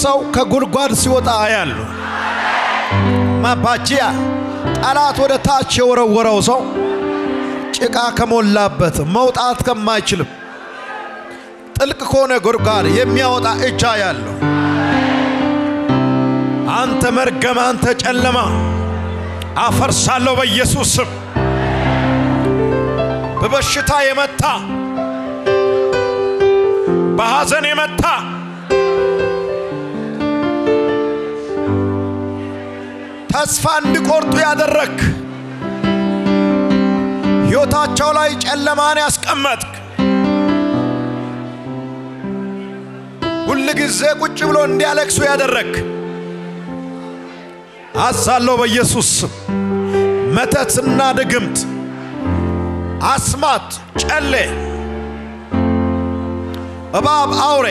ሰው ከጉድጓድ ሲወጣ አያሉ ማባጂያ ጠላት ወደ ታች የወረወረው ሰው ጭቃ ከሞላበት መውጣት ከማይችልም ጥልቅ ከሆነ ጉድጓድ የሚያወጣ እጃ ያለው አንተ መርገም፣ አንተ ጨለማ አፈርሳለሁ በኢየሱስ ስም። በበሽታ የመታ በሐዘን የመታ ተስፋ እንዲቆርጡ ያደረግ ሕይወታቸው ላይ ጨለማን ያስቀመጥክ ሁል ጊዜ ቁጭ ብሎ እንዲያለቅሱ ያደረግ አዛለሁ በኢየሱስ መተትና ድግምት፣ አስማት፣ ጨሌ፣ እባብ፣ አውሬ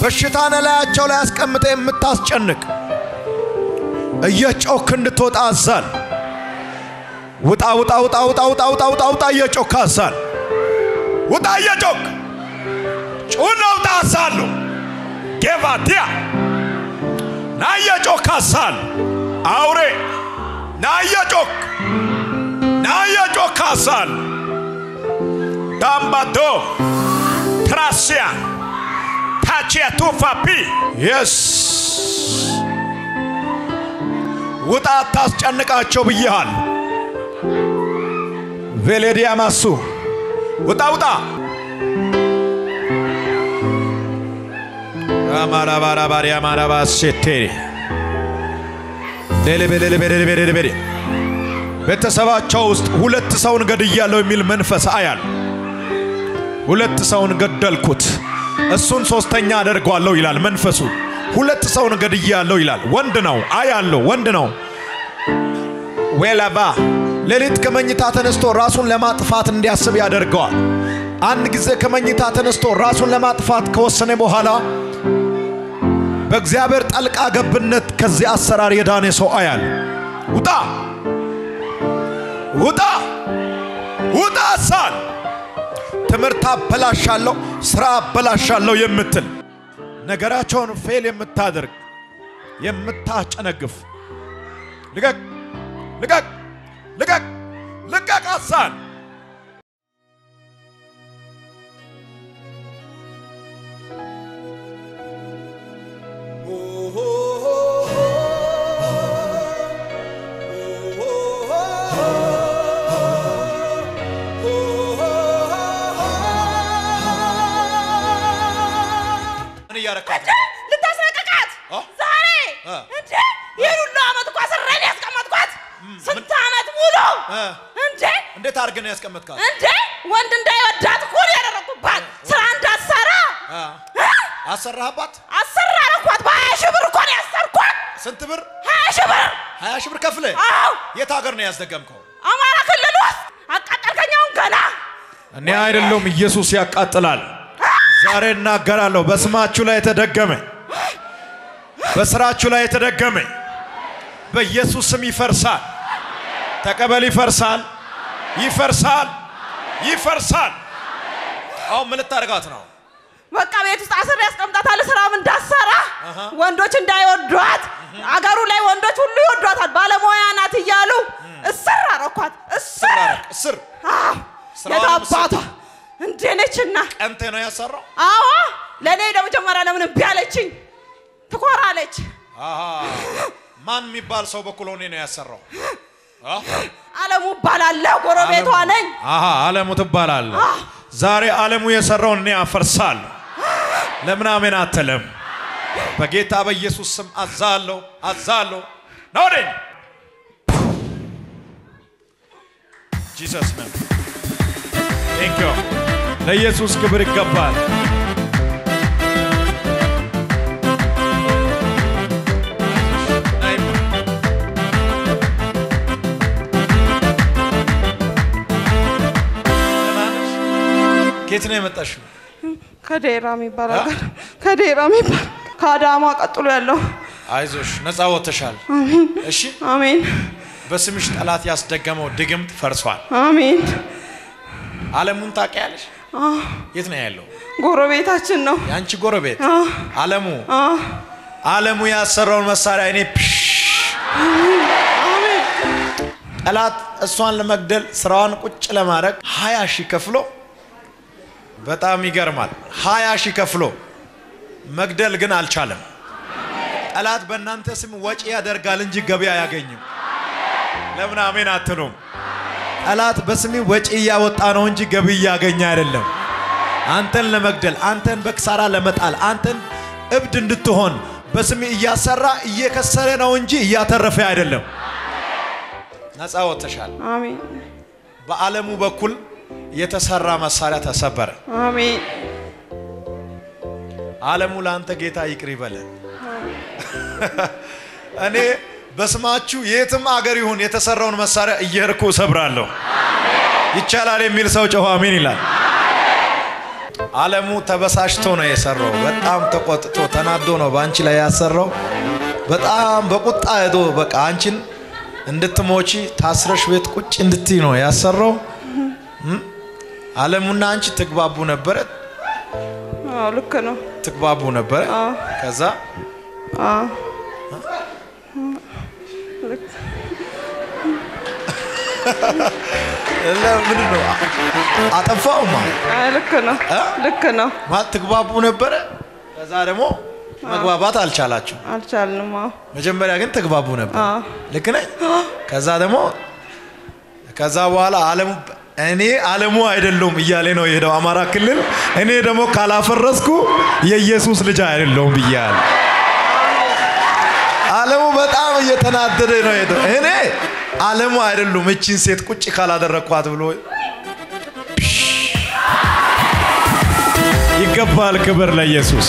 በሽታን ላያቸው ላይ አስቀምጠ የምታስጨንቅ እየጮክ እንድትወጣ አዛል። ውጣ ውጣ ውጣ ውጣ ውጣ ውጣ ውጣ ውጣ እየጮክ አዛል። ውጣ እየጮክ! ጩና ውጣ አዛለሁ ጌቫቲያ ና እየጮክ አዛል አውሬ! ና እየጮክ! ና እየጮክ አዛል ዳምባዶ! ትራሲያ ታቺያ ቱፋፒ የስ ውጣ አታስጨንቃቸው ብዬሃል። ቬሌዲያ ማሱ። ውጣ ውጣ። አማራባራባሪያ ማራባ ሴቴ ሌሌቤሌሌቤሌቤሌቤሌ ቤተሰባቸው ውስጥ ሁለት ሰውን ገድያለሁ የሚል መንፈስ አያል። ሁለት ሰውን ገደልኩት እሱን ሶስተኛ አደርገዋለሁ ይላል መንፈሱ። ሁለት ሰውን ገድያለሁ ይላል። ወንድ ነው አያለሁ፣ ወንድ ነው። ዌላባ ሌሊት ከመኝታ ተነስቶ ራሱን ለማጥፋት እንዲያስብ ያደርገዋል። አንድ ጊዜ ከመኝታ ተነስቶ ራሱን ለማጥፋት ከወሰነ በኋላ በእግዚአብሔር ጣልቃ ገብነት ከዚህ አሰራር የዳነ ሰው አያል። ውጣ ውጣ ውጣ ሳል ትምህርት አበላሻለሁ፣ ስራ አበላሻለሁ የምትል ነገራቸውን ፌል የምታደርግ የምታጨነግፍ ልቀቅ ልቀቅ ልቀቅ ልቀቅ አሳን እያረካት ነው? ልታስለቀቃት አ? ዛሬ? እንዴ ይህን ሁሉ ዓመት እኮ አስሬን ያስቀመጥኳት ስንት ዓመት ሙሉ? እንዴ እንዴት አድርገን ያስቀመጥካት? እንዴ ወንድ እንዳይወዳት እኮ ነው ያደረኩባት ስራ እንዳትሰራ? አሰራህባት? አሰራ አረኳት በሀያ ሺህ ብር እኮ ነው ያሰርኳት ስንት ብር? ሀያ ሺህ ብር ሀያ ሺህ ብር ከፍለ አዎ የት ሀገር ነው ያስደገምከው? አማራ ክልል ውስጥ አቃጠልከኛውን ገና እኔ አይደለሁም ኢየሱስ ያቃጥላል። ዛሬ እናገራለሁ። በስማችሁ ላይ የተደገመ በስራችሁ ላይ የተደገመ በኢየሱስ ስም ይፈርሳል። ተቀበል። ይፈርሳል፣ ይፈርሳል፣ ይፈርሳል። አሁን ምን ልታደርጋት ነው? በቃ ቤት ውስጥ አስሬ ያስቀምጣታል ስራም እንዳትሰራ አሃ። ወንዶች እንዳይወዷት አገሩ ላይ ወንዶች ሁሉ ይወዷታል ባለሙያ ናት እያሉ እስር አረኳት እስር እስር የታባቷ እንዴ ነችና ቀንቴ ነው ያሰራው። አዎ ለእኔ ለመጀመሪያ ለምን እምቢ አለችኝ ትኮራለች ማን የሚባል ሰው በኩል ሆኔ ነው ያሰራው? አለሙ እባላለሁ ጎረቤቷ ነኝ አለሙ ትባላለህ። ዛሬ አለሙ የሰራውን እኔ አፈርሳለሁ። ለምን አሜን አትልም? በጌታ በኢየሱስ ስም አዛለሁ፣ አዛለሁ። Now the Jesus name thank you። ለኢየሱስ ክብር ይገባል። ከየት ነው የመጣሽው? ከዴራ የሚባል ሀገር ከዴራ የሚባል ከአዳማ ቀጥሎ ያለው አይዞሽ፣ ነፃ ወጥተሻል። እሺ፣ አሜን በስምሽ ጠላት ያስደገመው ድግምት ፈርሷል። አሜን አለሙን ታውቂያለሽ? የት ነው ያለው? ጎረቤታችን ነው። የአንቺ ጎረቤት አለሙ አለሙ ያሰራውን መሳሪያ እኔ ጠላት እሷን ለመግደል ስራዋን ቁጭ ለማድረግ ሀያ ሺህ ከፍሎ በጣም ይገርማል። ሀያ ሺህ ከፍሎ መግደል ግን አልቻለም። ጠላት በእናንተ ስም ወጪ ያደርጋል እንጂ ገቢ አያገኝም። ለምን አሜን አትሉም? ጠላት በስሜ ወጪ እያወጣ ነው እንጂ ገቢ እያገኘ አይደለም። አንተን ለመግደል፣ አንተን በክሳራ ለመጣል፣ አንተን እብድ እንድትሆን በስሜ እያሰራ እየከሰረ ነው እንጂ እያተረፈ አይደለም። ነፃ ወጥተሻል። አሜን በዓለሙ በኩል የተሰራ መሳሪያ ተሰበረ። አሜን ዓለሙ ለአንተ ጌታ ይቅር ይበለ። እኔ በስማችሁ የትም አገር ይሁን የተሰራውን መሳሪያ እየሄድኩ እሰብራለሁ። ይቻላል የሚል ሰው ጮኸ አሜን ይላል። ዓለሙ ተበሳጭቶ ነው የሰራው። በጣም ተቆጥቶ ተናዶ ነው በአንቺ ላይ ያሰራው። በጣም በቁጣ ሄዶ በቃ አንቺን እንድትሞቺ ታስረሽ ቤት ቁጭ እንድትይ ነው ያሰራው። እም? ዓለሙና አንቺ ትግባቡ ነበረ ልክ ነው። ትግባቡ ነበረ። ከዛ ልክ ምንድን ነው አጠፋውማ ልክ ነው? ልክ ነው። ማለት ትግባቡ ነበረ። ከዛ ደግሞ መግባባት አልቻላችሁ። አልቻልንም። አዎ መጀመሪያ ግን ትግባቡ ነበር። አዎ ልክ ነኝ። ከዛ ደግሞ ከዛ በኋላ አለሙ እኔ አለሙ አይደለሁም እያለ ነው የሄደው አማራ ክልል። እኔ ደግሞ ካላፈረስኩ የኢየሱስ ልጅ አይደለሁም ብያለሁ። እየተናደደ ነው የሄደው። እኔ አለሙ አይደሉም እቺን ሴት ቁጭ ካላደረግኳት ብሎ ይገባል። ክብር ለኢየሱስ።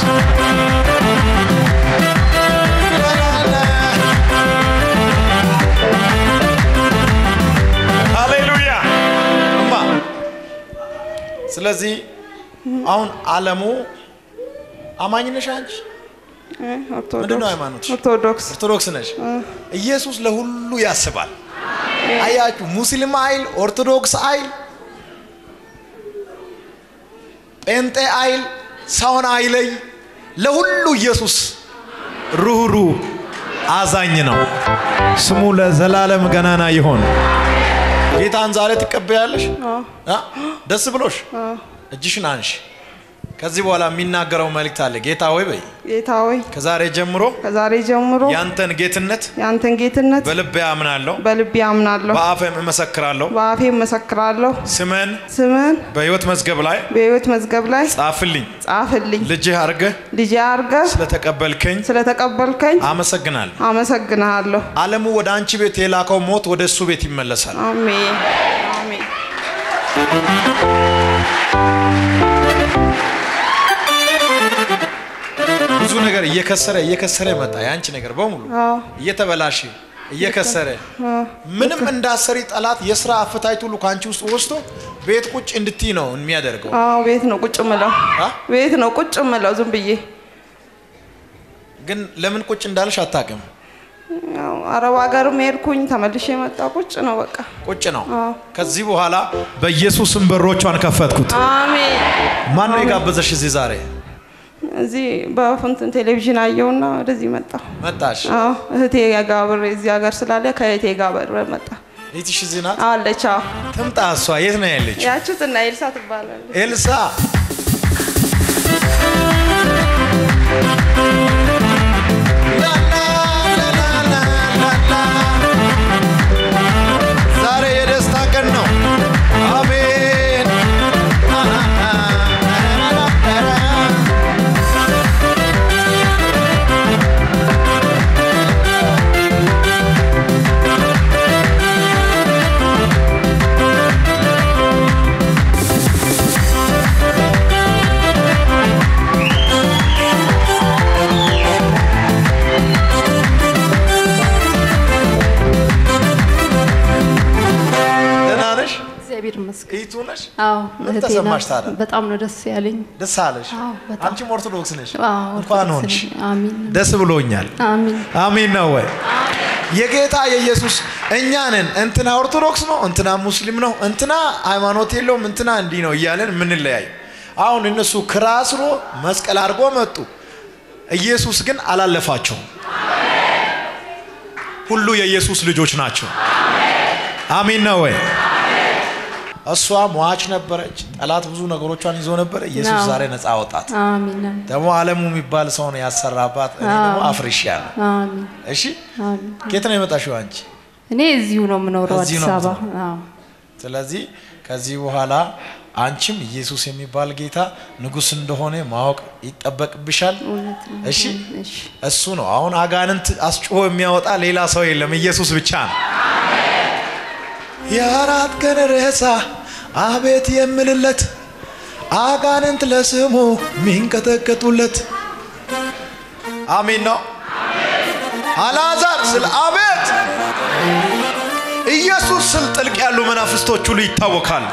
ሃሌሉያ እማ። ስለዚህ አሁን አለሙ አማኝ ነሽ አንቺ? እ፣ ምንድን ነው ኦርቶዶክስ? ኦርቶዶክስ ነሽ። ኢየሱስ ለሁሉ ያስባል። አያችሁ፣ ሙስሊም አይል፣ ኦርቶዶክስ አይል፣ ጴንጤ አይል፣ ሰውን አይለይ፣ ለሁሉ ኢየሱስ ሩህሩ አዛኝ ነው። ስሙ ለዘላለም ገናና ይሆን። ጌታን ዛሬ ትቀበያለሽ? ደስ ብሎሽ እጅሽን አንሺ። ከዚህ በኋላ የሚናገረው መልእክት አለ። ጌታ ሆይ በይ ጌታ ሆይ ከዛሬ ጀምሮ ከዛሬ ጀምሮ ያንተን ጌትነት ያንተን ጌትነት በልቤ አምናለሁ፣ በልቤ አምናለሁ፣ በአፌም እመሰክራለሁ። በአፌ መሰክራለሁ። ስምን ስምን በሕይወት መዝገብ ላይ በሕይወት መዝገብ ላይ ጻፍልኝ። ጻፍልኝ። ልጅህ አድርገህ ልጄ አድርገህ ስለተቀበልከኝ ስለተቀበልከኝ አመሰግናለሁ። አመሰግንሃለሁ። ዓለሙ ወደ አንቺ ቤት የላከው ሞት ወደ እሱ ቤት ይመለሳል። አሜን አሜን። ብዙ ነገር እየከሰረ እየከሰረ መጣ። የአንቺ ነገር በሙሉ እየተበላሸ እየከሰረ ምንም እንዳሰሪ ጠላት የስራ አፈታይት ሁሉ ከአንቺ ውስጥ ወስዶ ቤት ቁጭ እንድትይ ነው የሚያደርገው። አዎ ቤት ነው ቁጭ ምለው? ቤት ነው ቁጭ ምለው ዝም ብዬ ግን ለምን ቁጭ እንዳልሽ አታውቅም። አረብ ሀገርም ሄድኩኝ ተመልሼ መጣ ቁጭ ነው በቃ። ቁጭ ነው። ከዚህ በኋላ በኢየሱስም በሮቿን ከፈትኩት። አሜን። ማን ነው የጋበዘሽ እዚህ ዛሬ እዚህ በፉንትን ቴሌቪዥን አየውና ወደዚህ መጣ። መጣሽ? አዎ እህቴ ጋር እዚህ ሀገር ስላለ ከእህቴ ጋር መጣ ይትሽ እዚህ ናት። አለች። አዎ ትምጣ። እሷ የት ነው ያለች? ያችሁትና ኤልሳ ትባላለች። ኤልሳ እግዚአብሔር ይመስገን። እህቱ ነሽ? አዎ እህቴ ተሰማሽ ታዲያ? በጣም ነው ደስ ያለኝ። ደስ አለሽ? አዎ በጣም አንቺም ኦርቶዶክስ ነሽ? አዎ እንኳን ሆንሽ። አሚን ደስ ብሎኛል። አሚን። አሜን ነው ወይ? የጌታ የኢየሱስ እኛ ነን። እንትና ኦርቶዶክስ ነው፣ እንትና ሙስሊም ነው፣ እንትና ሃይማኖት የለውም፣ እንትና እንዲህ ነው እያለን የምንለያይ አሁን እነሱ ክራስሮ መስቀል አድርጎ መጡ። ኢየሱስ ግን አላለፋቸውም። ሁሉ የኢየሱስ ልጆች ናቸው። አሚን ነው ወይ? እሷ ሟች ነበረች። ጠላት ብዙ ነገሮቿን ይዞ ነበር። ኢየሱስ ዛሬ ነፃ አወጣት። ደግሞ አለሙ የሚባል ሰው ነው ያሰራባት። እኔ ደግሞ አፍርሻለሁ። እሺ ከየት ነው የመጣሽው አንቺ? እኔ እዚሁ ነው የምኖረው አዲስ አበባ። ስለዚህ ከዚህ በኋላ አንቺም ኢየሱስ የሚባል ጌታ ንጉሥ እንደሆነ ማወቅ ይጠበቅብሻል። እሺ እሱ ነው አሁን አጋንንት አስጮሆ የሚያወጣ ሌላ ሰው የለም፣ ኢየሱስ ብቻ ነው። የአራት ቀን ሬሳ አቤት የምልለት አጋንንት ለስሙ ሚንቀጠቀጡለት አሜን ነው። አልዓዛር ስል አቤት ኢየሱስ ስል ጥልቅ ያሉ መናፍስቶች ሁሉ ይታወካል።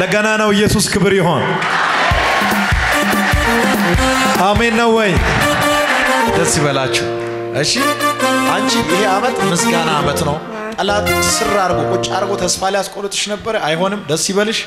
ለገና ነው ኢየሱስ ክብር ይሆን። አሜን ነው ወይ? ደስ ይበላችሁ። እሺ አንቺ ይሄ አመት ምስጋና አመት ነው። ጠላት ስር አድርጎ ቁጭ አድርጎ ተስፋ ሊያስቆርጥሽ ነበረ። አይሆንም። ደስ ይበልሽ።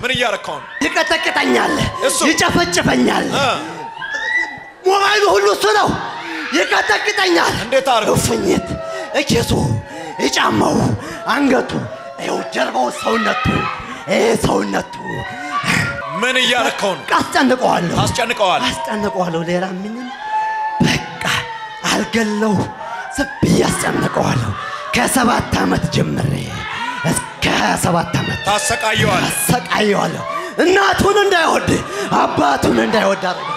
ምን እያረካው ነው? ይቀጠቅጠኛል፣? ይጨፈጭፈኛል።? ሞባይሉ ሁሉ እሱ ነው። ይቀጠቅጠኛል። እንዴት አድርገው? እፍኝት፣ እኬቱ፣ የጫማው፣ አንገቱ፣ ይኸው ጀርባው፣ ሰውነቱ፣ ይሄ ሰውነቱ ምን እያረካው ነው? አስጨንቀዋለሁ፣ ታስጨንቀዋል። አስጨንቀዋለሁ። ሌላ ምንም በቃ አልገለው፣ ዝም ብዬ አስጨንቀዋለሁ። ከሰባት ዓመት ጀምሬ እስከ ሰባት ዓመት ታሰቃየዋል። አሰቃየዋለሁ። እናቱን እንዳይወድ አባቱን እንዳይወድ አደረጋለሁ።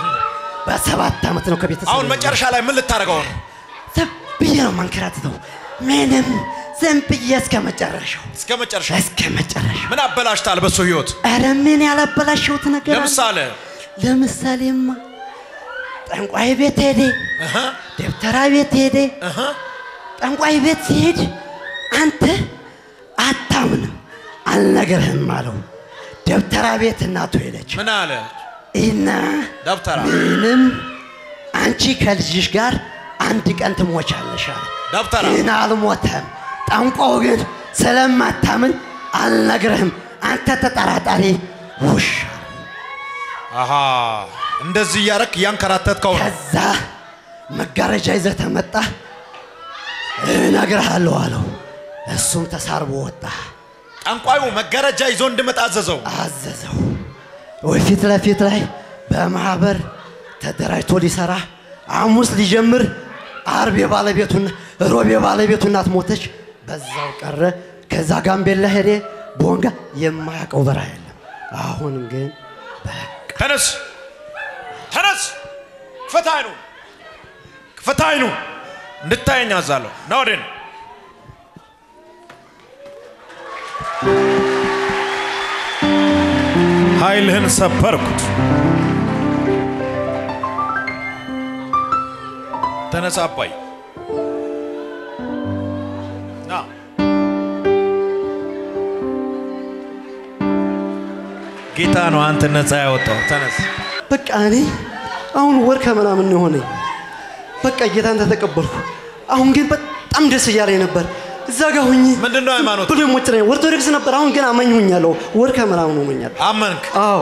በሰባት ዓመት ነው ከቤተሰብ አሁን መጨረሻ ላይ ምን ልታደርገው ነው? ዝም ብዬ ነው መንከራተተው። ምንም ዝም ብዬ እስከ መጨረሻው እስከ መጨረሻ እስከ መጨረሻው። ምን አበላሽታል በሱ ህይወት? ኧረ ምን ያላበላሸሁት ነገር አለ? ለምሳሌ ለምሳሌማ ጠንቋይ ቤት ሄደ፣ ደብተራ ቤት ሄደ። ጠንቋይ ቤት ሲሄድ አንተ አታምንም አልነገርህም አለው። ደብተራ ቤት እናቱ ሄደች ምን አለ እና ደብተራ? ምንም አንቺ ከልጅሽ ጋር አንድ ቀን ትሞቻለሽ አለ። ደብተራ ግን አልሞተም። ጠንቋው ግን ስለማታምን አልነግርህም አንተ ተጠራጣሪ ውሻ። አሃ እንደዚህ እያረክ እያንከራተትከው ነው። ከዛ መጋረጃ ይዘህ ተመጣ እነግርሃለሁ አለው። እሱም ተሳርቦ ወጣ። ጠንቋዩ መጋረጃ ይዞ እንድመጣ አዘዘው። አዘዘው። ወይ ፊት ለፊት ላይ በማህበር ተደራጅቶ ሊሰራ ሐሙስ ሊጀምር አርብ የባለቤቱን ሮብ የባለቤቱ እናት ሞተች። በዛው ቀረ። ከዛ ጋምቤላ ሄደ። ቦንጋ የማያውቀው በረሃ የለም። አሁንም ግን ተነስ ተነስ፣ ክፈት አይኑ ክፈት አይኑ እንድታየኝ አዛለሁ። ና ነው ኃይልህን ሰበርኩት። ተነሳ አባይ ና ጌታ ነው አንተ ነፃ ያወጣው። ተነስ በቃ እኔ አሁን ወር ከምናምን የሆነኝ። በቃ ጌታን ተተቀበልኩ። አሁን ግን በጣም ደስ እያለኝ ነበር። እዛ ጋር ሁኜ ምንድን ነው ሃይማኖት? ብሎ ሞጭ ኦርቶዶክስ ነበር። አሁን ግን አማኝ ሆኛለሁ። ወር ከምናምን ሆኛለሁ። አመንክ? አዎ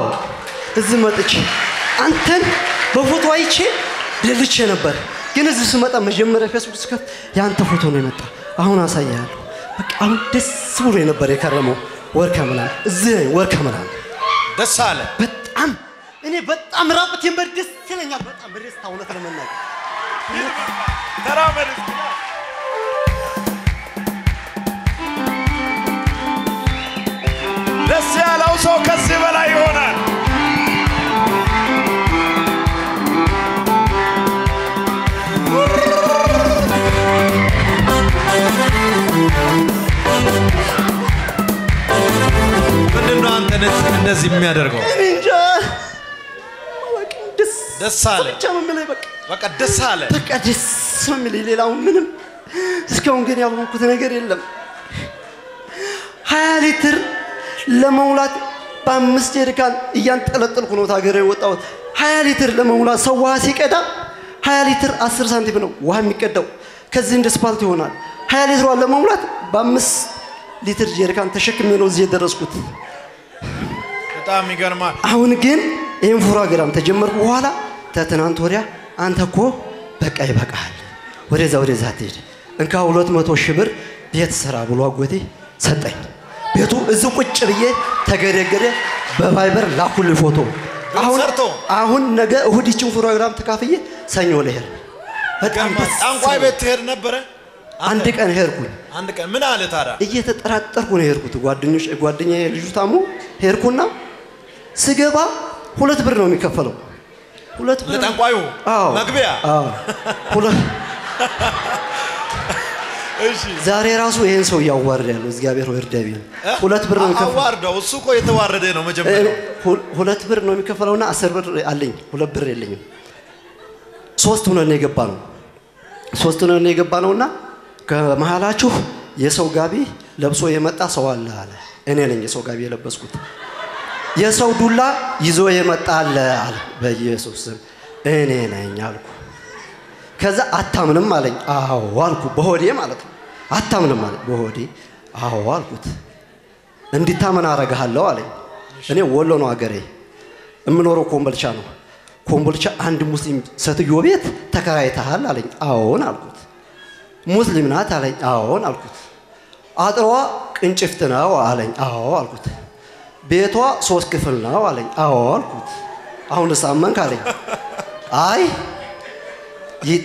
እዚህ መጥቼ አንተን በፎቶ አይቼ ደልቼ ነበር። ግን እዚህ ስመጣ መጀመሪያ ፌስቡክ ስከፍት የአንተ ፎቶ ነው የመጣ። አሁን አሳያለሁ። በቃ አሁን ደስ ብሎ ነበር የከረመው። ወር ከምናምን እዚህ ወር ከምናምን ደስ አለ። በጣም እኔ በጣም ራቁቴን በር ደስ ይለኛል። በጣም በደስታ እውነት ለመናገር ተራመድ። ደስ ያለው ሰው ከዚህ በላይ ይሆናል። ምንድን ነው አንተ እንደዚህ የሚያደርገው? እኔ እንጃ በቃ ደስ ደስ አለ። ብቻ ነው የምልህ። በቃ በቃ ደስ አለ። በቃ ደስ ነው የሚለኝ። ሌላው ምንም እስካሁን ግን ያልሆንኩት ነገር የለም። ሀያ ሊትር ለመሙላት በአምስት ጀሪካን እያንጠለጠልኩ ነው ታገረ የወጣሁት። ሀያ ሊትር ለመሙላት ሰው ውሃ ሲቀዳ ሀያ ሊትር አስር ሳንቲም ነው ውሃ የሚቀዳው። ከዚህ እንደ ስፓልት ይሆናል። ሀያ ሊትሯን ለመሙላት በአምስት ሊትር ጀሪካን ተሸክሜ ነው እዚህ የደረስኩት። በጣም ይገርማል። አሁን ግን ይህን ፕሮግራም ተጀመርኩ በኋላ ተትናንት ወዲያ አንተ እኮ በቃ ይበቃል፣ ወደዛ ወደዛ አትሄድ፣ እንካ ሁለት መቶ ሺህ ብር ቤት ስራ ብሎ አጎቴ ሰጠኝ። ቤቱ እዚህ ቁጭ ብዬ ተገደገደ። በቫይበር ላኩልኝ ፎቶ። አሁን? አሁን ነገ እሁድ ይችን ፕሮግራም ተካፍዬ ሰኞ ልሄድ። በጣም ጠንቋይ ቤት ትሄድ ነበረ? አንድ ቀን ሄድኩኝ። አንድ ቀን ምን አለ ታዲያ? እየተጠራጠርኩ ነው የሄድኩት። ጓደኞች ጓደኛ ልጁ ታሞ ሄድኩና ስገባ ሁለት ብር ነው የሚከፈለው። ሁለት ብር ለጠንቋዩ መግቢያ? አዎ ሁለት ዛሬ ራሱ ይሄን ሰው እያዋረድ ያለው እግዚአብሔር እርዳኝ ቢል ሁለት ብር ነው የሚከፈለው። አዋርደው። እሱ እኮ የተዋረደ ነው መጀመሪያ። ሁለት ብር ነው የሚከፈለውና አስር ብር አለኝ። ሁለት ብር የለኝም። ሶስት ሆነን ነው የገባ ነው። ሶስት ሆነን ነው የገባ ነውና ከመሃላችሁ የሰው ጋቢ ለብሶ የመጣ ሰው አለ አለ። እኔ ነኝ የሰው ጋቢ የለበስኩት። የሰው ዱላ ይዞ የመጣ አለ አለ። በኢየሱስ ስም እኔ ነኝ አልኩ። ከዛ አታምንም አለኝ። አዎ አልኩ፣ በሆዴ ማለት ነው። አታምንም አለኝ፣ በሆዴ አዎ አልኩት። እንዲታመን አረግሃለሁ አለኝ። እኔ ወሎ ነው አገሬ፣ የምኖረው ኮምቦልቻ ነው። ኮምቦልቻ አንድ ሙስሊም ሴትዮ ቤት ተከራይተሃል አለኝ። አዎን አልኩት። ሙስሊም ናት አለኝ። አዎን አልኩት። አጥሯ ቅንጭፍት ነው አለኝ። አዎ አልኩት። ቤቷ ሶስት ክፍል ነው አለኝ። አዎ አልኩት። አሁን ሳመንክ አለኝ። አይ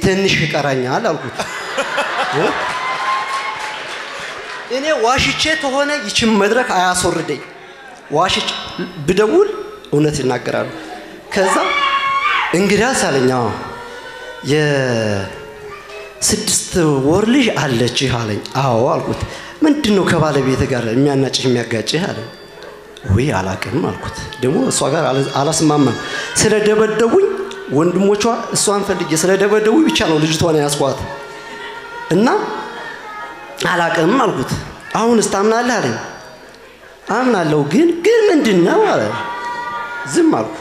ትንሽ ይቀራኛል አልኩት።? እኔ ዋሽቼ ከሆነ ይችን መድረክ አያስወርደኝ። ዋሽቼ ብደውል እውነት ይናገራሉ። ከዛ እንግዲያስ አለኝ የስድስት ወር ልጅ አለችህ አለኝ። አዎ አልኩት። ምንድን ነው ከባለቤት ጋር የሚያናጭህ የሚያጋጭህ አለኝ። ውይ አላቅም አልኩት። ደግሞ እሷ ጋር አላ- አላስማማም። ስለደበደቡኝ ወንድሞቿ እሷን ፈልጌ ስለደበደቡኝ ብቻ ነው ልጅቷን ያስኳት እና አላቅም አልኩት። አሁንስ ታምናለህ አለኝ። አምናለሁ ግን ግን ምንድን ነው አለ። ዝም አልኩ።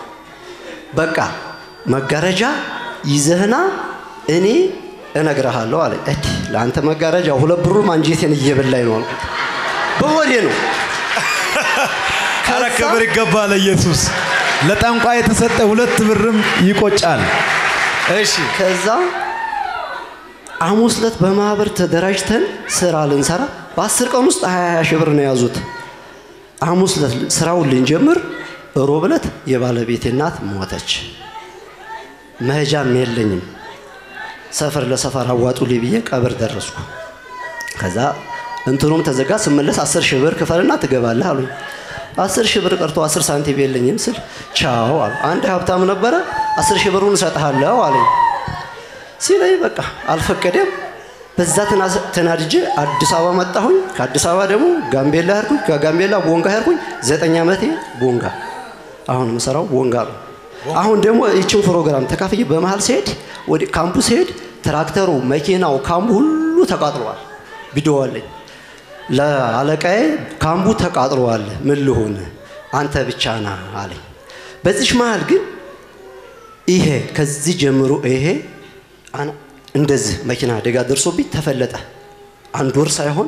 በቃ መጋረጃ ይዘህና እኔ እነግርሃለሁ አለ። እዲ ለአንተ መጋረጃ ሁለት ብሩም አንጀቴን እየበላኝ ነው አልኩት። በሆዴ ነው ከዛ- ክብር ኢየሱስ። ለጠንቋይ የተሰጠ ሁለት ብርም ይቆጫል። እሺ ከዛ ሐሙስ ዕለት በማህበር ተደራጅተን ስራ ልንሰራ በአስር ቀን ውስጥ ሀያ ሺህ ብር ነው የያዙት። ሐሙስ ዕለት ስራውን ልንጀምር ሮብ ዕለት የባለቤቴ እናት ሞተች። መሄጃም የለኝም። ሰፈር ለሰፈር አዋጡልኝ ብዬ ቀብር ደረስኩ። ከዛ እንትኑም ተዘጋ። ስመለስ አስር ሺህ ብር ክፈልና ትገባለህ አሉኝ። አስር ሺህ ብር ቀርቶ አስር ሳንቲም የለኝም ስል ቻው አሉ። አንድ ሀብታም ነበረ አስር ሺህ ብሩን እሰጥሃለሁ አለኝ። ሲለኝ በቃ አልፈቀደም። በዛ ተናድጄ አዲስ አበባ መጣሁኝ። ከአዲስ አበባ ደግሞ ጋምቤላ ሄድኩኝ። ከጋምቤላ ቦንጋ ሄድኩኝ። ዘጠኝ ዓመቴ ቦንጋ። አሁን የምሰራው ቦንጋ ነው። አሁን ደግሞ ይችን ፕሮግራም ተካፍዬ በመሀል ሲሄድ ወደ ካምፑ ሲሄድ ትራክተሩ፣ መኪናው፣ ካምፑ ሁሉ ተቃጥሏል። ቪዲዮ አለኝ። ለአለቃዬ ካምፑ ተቃጥሏል፣ ምን ልሆን አንተ ብቻ ና አለኝ። በዚች መሀል ግን ይሄ ከዚህ ጀምሮ ይሄ እንደዚህ መኪና አደጋ ደርሶብኝ ተፈለጠ። አንድ ወር ሳይሆን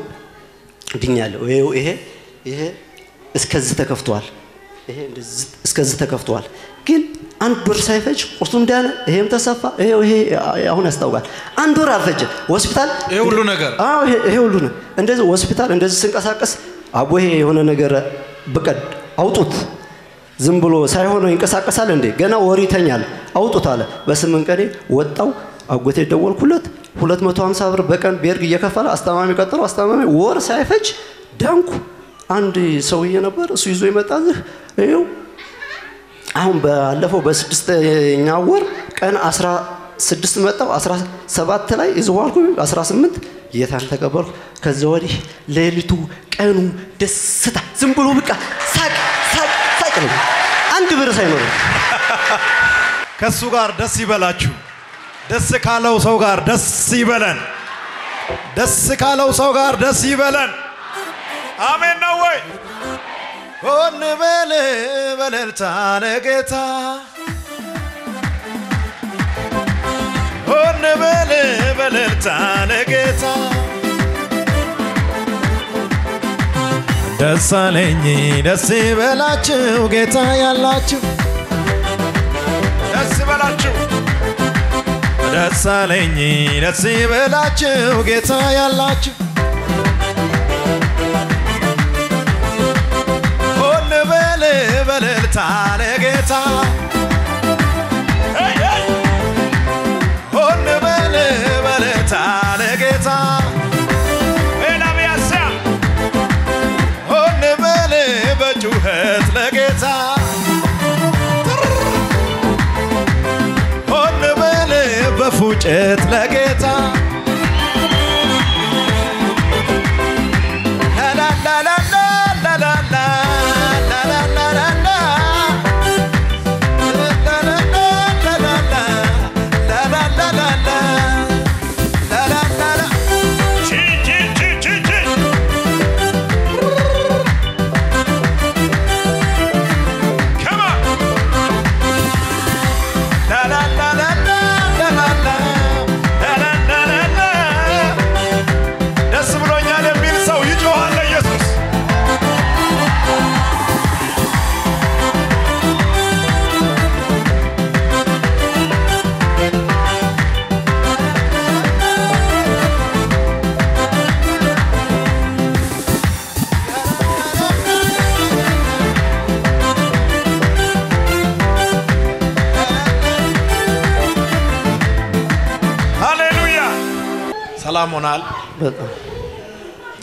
ድኛለሁ። ይሄው ይሄ ይሄ እስከዚህ ተከፍቷል። ይሄ እንደዚህ እስከዚህ ተከፍቷል። ግን አንድ ወር ሳይፈጅ ቁርጡም ዳነ፣ ይሄም ተሰፋ። ይሄው ይሄ አሁን ያስታውቃል። አንድ ወር አልፈጀ። ሆስፒታል ይሄ ሁሉ ነገር አዎ ይሄ ሁሉ ነው። እንደዚህ ሆስፒታል እንደዚህ ስንቀሳቀስ አቦ ይሄ የሆነ ነገር ብቀድ አውጡት። ዝም ብሎ ሳይሆን ይንቀሳቀሳል እንዴ? ገና ወር ይተኛል። አውጡት አለ። በስምንት ቀኔ ወጣው። አጎቴ ደወልኩለት። 250 ብር በቀን ቤርግ እየከፈለ አስተማሚ ቀጥሮ አስተማሚ ወር ሳይፈጅ ዳንኩ። አንድ ሰውዬ ነበር እሱ ይዞ ይመጣ እዚህ ይኸው አሁን ባለፈው በስድስተኛ ወር ቀን 16 መጣው 17 ላይ ይዘዋልኩ 18 ጌታን ተቀበልኩ። ከዛ ወዲህ ሌሊቱ ቀኑ ደስታ ዝም ብሎ በቃ ሳቅ ሳቅ ሳቅ ነው። አንድ ብር ሳይኖር ከሱ ጋር ደስ ይበላችሁ። ደስ ካለው ሰው ጋር ደስ ይበለን። ደስ ካለው ሰው ጋር ደስ ይበለን። አሜን ነው ወይ? ሆን በል በእልልታ ለጌታ። ሆን በል በእልልታ ለጌታ። ደስ አለኝ ደስ ይበላችሁ ጌታ ያላችሁ። ደስ ይበላችሁ ደስ አለኝ ደስ ይበላችሁ ጌታ ያላችሁ በእልልታ ለጌታ! ሆን በል በእልልታ ለጌታ በል በጩኸት ለጌታ ሆን በል በፉጨት ለጌታ ሰላም ሆናል፣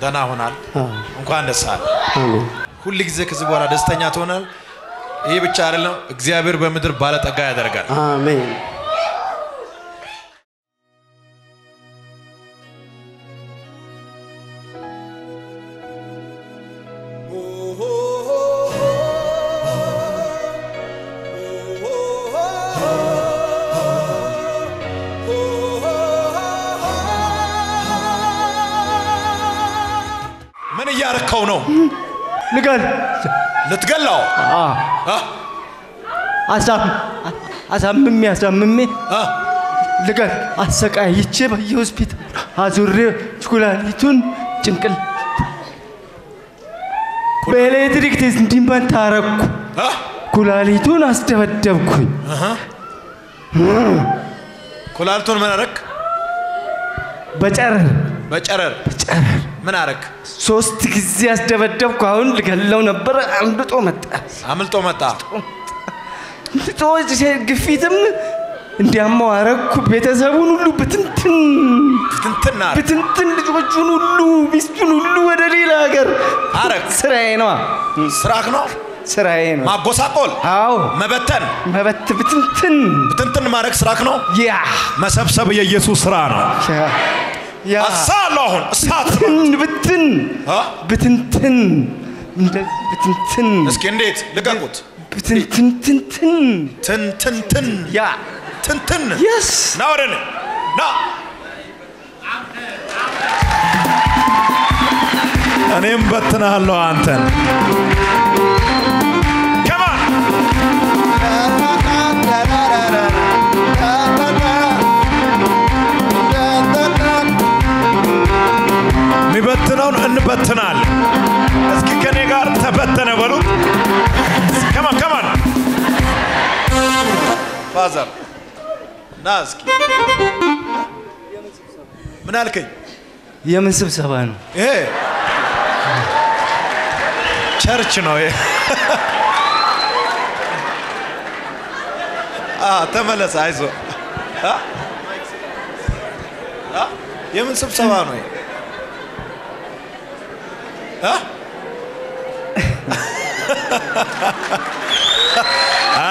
ደህና ሆናል። እንኳን ደስ አለ። ሁል ጊዜ ከዚህ በኋላ ደስተኛ ትሆናል። ይህ ብቻ አይደለም፣ እግዚአብሔር በምድር ባለጠጋ ያደርጋል። አሜን። አሳምሜ አሳምሜ? ልቀል አሰቃይቼ በየሆስፒታል አዙሬ ኩላሊቱን ጭንቅል በኤሌክትሪክ እንዲመታ አረኩ። አ? ኩላሊቱን አስደበደብኩኝ። ኩላሊቱን ምን አረክ? በጨረር በጨረር ጨረር ምን አረክ? ሶስት ጊዜ አስደበደብኩ። አሁን ልገለው ነበር፣ አምልጦ መጣ። አምልጦ መጣ። አምልጦ ግፊትም እንዲያማው አረኩ። ቤተሰቡን ሁሉ ብትንትን ብትንትን ልጆቹን ሁሉ ሚስቱን ሁሉ ወደ ሌላ ሀገር አረክ። ስራዬ ነዋ፣ ስራክ ነው ስራዬ ነው። ማጎሳቆል፣ አዎ መበተን፣ መበት ብትንትን ብትንትን ማድረግ ስራክ ነው። ያ መሰብሰብ የኢየሱስ ስራ ነው። አሳለሁ አሁን እሳት ብትን? ብትንትን እንደዚህ ብትንትን እስኪ እንዴት ልቀቁት? ብትንትንትንትን ትንትንትን ያ. ትንትን የስ ና ወደ እኔ ና. እኔም በትናለሁ አንተን. የሚበትነውን እንበትናል እስኪ ከኔ ጋር ተበተነ በሉት ከማን ከማን father ና እስኪ ምን አልከኝ? የምን ስብሰባ ነው? ይሄ church ነው ይሄ። ተመለስ አይዞ? የምን ስብሰባ ነው ይሄ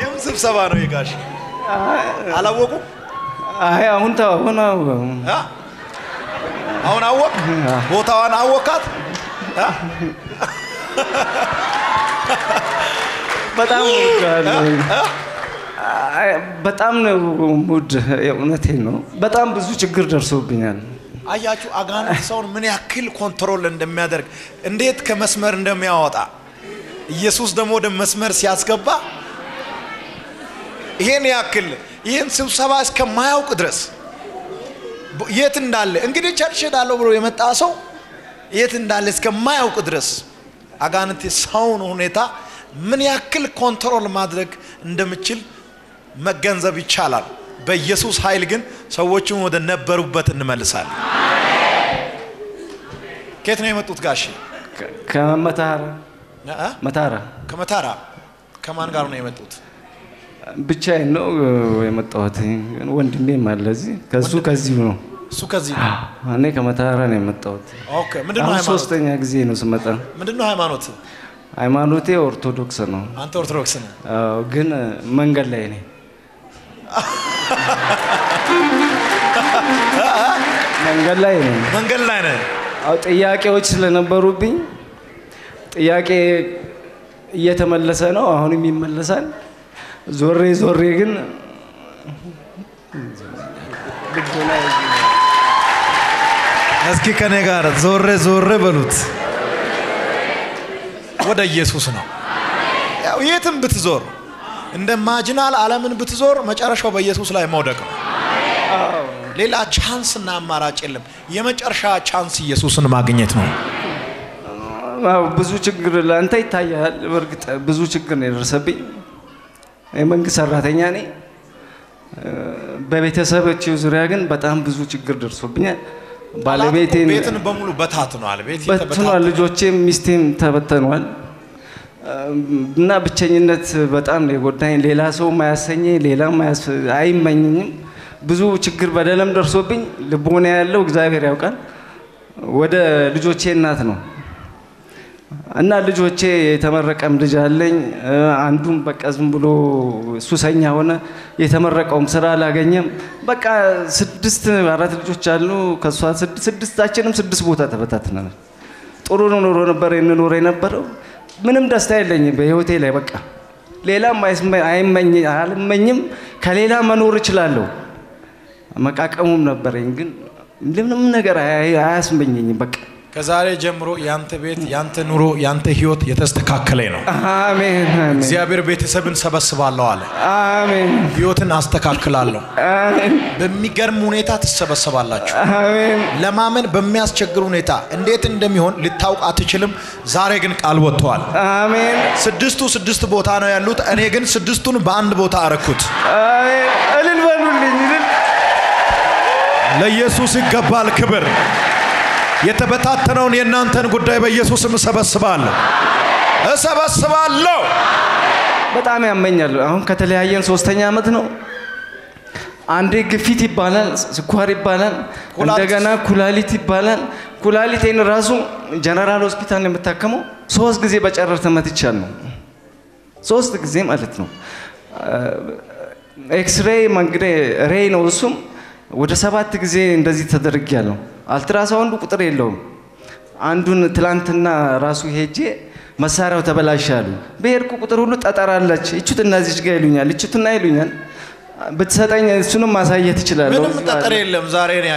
የምን ስብሰባ ነው የጋሽ? አላወቁም? አይ አሁን ተው ነው አ? አሁን አወቅ ቦታዋን አወቃት። በጣም በጣም ነው ሙድ እውነቴን ነው። በጣም ብዙ ችግር ደርሶብኛል። አያችሁ አጋንንት ሰውን ምን ያክል control እንደሚያደርግ እንዴት ከመስመር እንደሚያወጣ ኢየሱስ ደግሞ ወደ መስመር ሲያስገባ ይሄን ያክል ይህን ስብሰባ እስከማያውቅ ድረስ የት እንዳለ እንግዲህ church ሄዳለሁ ብሎ የመጣ ሰው የት እንዳለ እስከማያውቅ ድረስ አጋንንት የሰውን ሁኔታ ምን ያክል control ማድረግ እንደምችል መገንዘብ ይቻላል። በኢየሱስ ኃይል ግን ሰዎችን ወደ ነበሩበት እንመልሳለን። ከየት ነው የመጡት ጋሼ? ከ- ከመታራ እ? መታራ ከመታራ ከማን ጋር ነው የመጡት? ብቻዬን ነው የመጣሁት። ወንድሜም አለ እዚህ ከሱ ከዚሁ ነው። እሱ ከዚህ ነው። እኔ ከመታራ ነው የመጣሁት። Okay። ምንድን ነው አሁን ሃይማኖት? ሶስተኛ ጊዜ ነው ስመጣ። ምንድን ነው ሃይማኖት? ሃይማኖቴ ኦርቶዶክስ ነው። አንተ ኦርቶዶክስ ነህ። ግን መንገድ ላይ ነኝ። መንገድ ላይ ነኝ። መንገድ ላይ ነህ። ጥያቄዎች ስለነበሩብኝ ጥያቄ እየተመለሰ ነው። አሁንም ይመለሳል። ዞሬ ዞሬ ግን እስኪ ከኔ ጋር ዞሬ ዞሬ በሉት። ወደ ኢየሱስ ነው። ያው የትም ብትዞር እንደ ማጅናል ዓለምን ብትዞር መጨረሻው በኢየሱስ ላይ መውደቅ ነው። ሌላ chance እና አማራጭ የለም። የመጨረሻ chance ኢየሱስን ማግኘት ነው። ብዙ ችግር ለአንተ ይታያል። በእርግጥ ብዙ ችግር ነው የደረሰብኝ። የመንግስት ሰራተኛ ነኝ። በቤተሰቦች ዙሪያ ግን በጣም ብዙ ችግር ደርሶብኛል። ባለቤቴን ቤትን በሙሉ በታትኗል። ቤት በትኗል። ልጆቼም ሚስቴም ተበተኗል። እና ብቸኝነት በጣም ነው የጎዳኝ። ሌላ ሰው ማያሰኘኝ ሌላ አይመኝኝም። ብዙ ችግር በደለም ደርሶብኝ ልቦና ያለው እግዚአብሔር ያውቃል። ወደ ልጆቼ እናት ነው እና ልጆቼ የተመረቀም ልጅ አለኝ። አንዱም በቃ ዝም ብሎ ሱሰኛ ሆነ። የተመረቀውም ስራ አላገኘም። በቃ ስድስት አራት ልጆች አሉ። ከእሷ ስድ- ስድስታችንም ስድስት ቦታ ተበታትነናል። ጥሩ ኑሮ ነበር እንኖር የነበረው። ምንም ደስታ የለኝም በህይወቴ ላይ በቃ ሌላም አልመኝም። ከሌላ መኖር እችላለሁ። መቃቀሙም ነበረኝ፣ ግን ምንም ነገር አያ- አያስመኘኝም በቃ ከዛሬ ጀምሮ ያንተ ቤት፣ ያንተ ኑሮ፣ ያንተ ህይወት የተስተካከለ ነው። አሜን አሜን እግዚአብሔር ቤተሰብን ሰበስባለሁ አለ። አሜን ህይወትን አስተካክላለሁ። አሜን በሚገርም ሁኔታ ትሰበሰባላችሁ። አሜን ለማመን በሚያስቸግር ሁኔታ እንዴት እንደሚሆን ልታውቅ አትችልም። ዛሬ ግን ቃል ወጥተዋል። አሜን ስድስቱ ስድስት ቦታ ነው ያሉት። እኔ ግን ስድስቱን በአንድ ቦታ አረኩት። አሜን። እልል በሉልኝ እልል ለኢየሱስ ይገባል ክብር። የተበታተነውን የእናንተን ጉዳይ በኢየሱስም እሰበስባለሁ እሰበስባለሁ። በጣም ያመኛል። አሁን ከተለያየን ሶስተኛ ዓመት ነው። አንዴ ግፊት ይባላል፣ ስኳር ይባላል፣ ኩላሊት- እንደገና ኩላሊት ይባላል። ኩላሊቴን ራሱ ጀነራል ሆስፒታል ነው የምታከመው። ሶስት ጊዜ በጨረር ተመትቻለሁ። ሶስት ጊዜ ማለት ነው። ኤክስሬይ እንግዲህ ray ነው እሱም ወደ ሰባት ጊዜ እንደዚህ ተደርጊያለሁ። አልትራሳውንዱ ቁጥር የለውም። አንዱን ትላንትና ራሱ ሄጄ መሳሪያው ተበላሻሉ። በሄድኩ ቁጥር ሁሉ ጠጠር አለች እቹትና እዚች ጋር ይሉኛል፣ እቹትና ይሉኛል። ብትሰጠኝ እሱንም ማሳየት እችላለሁ። ምንም ጠጠር የለም። ዛሬ ነው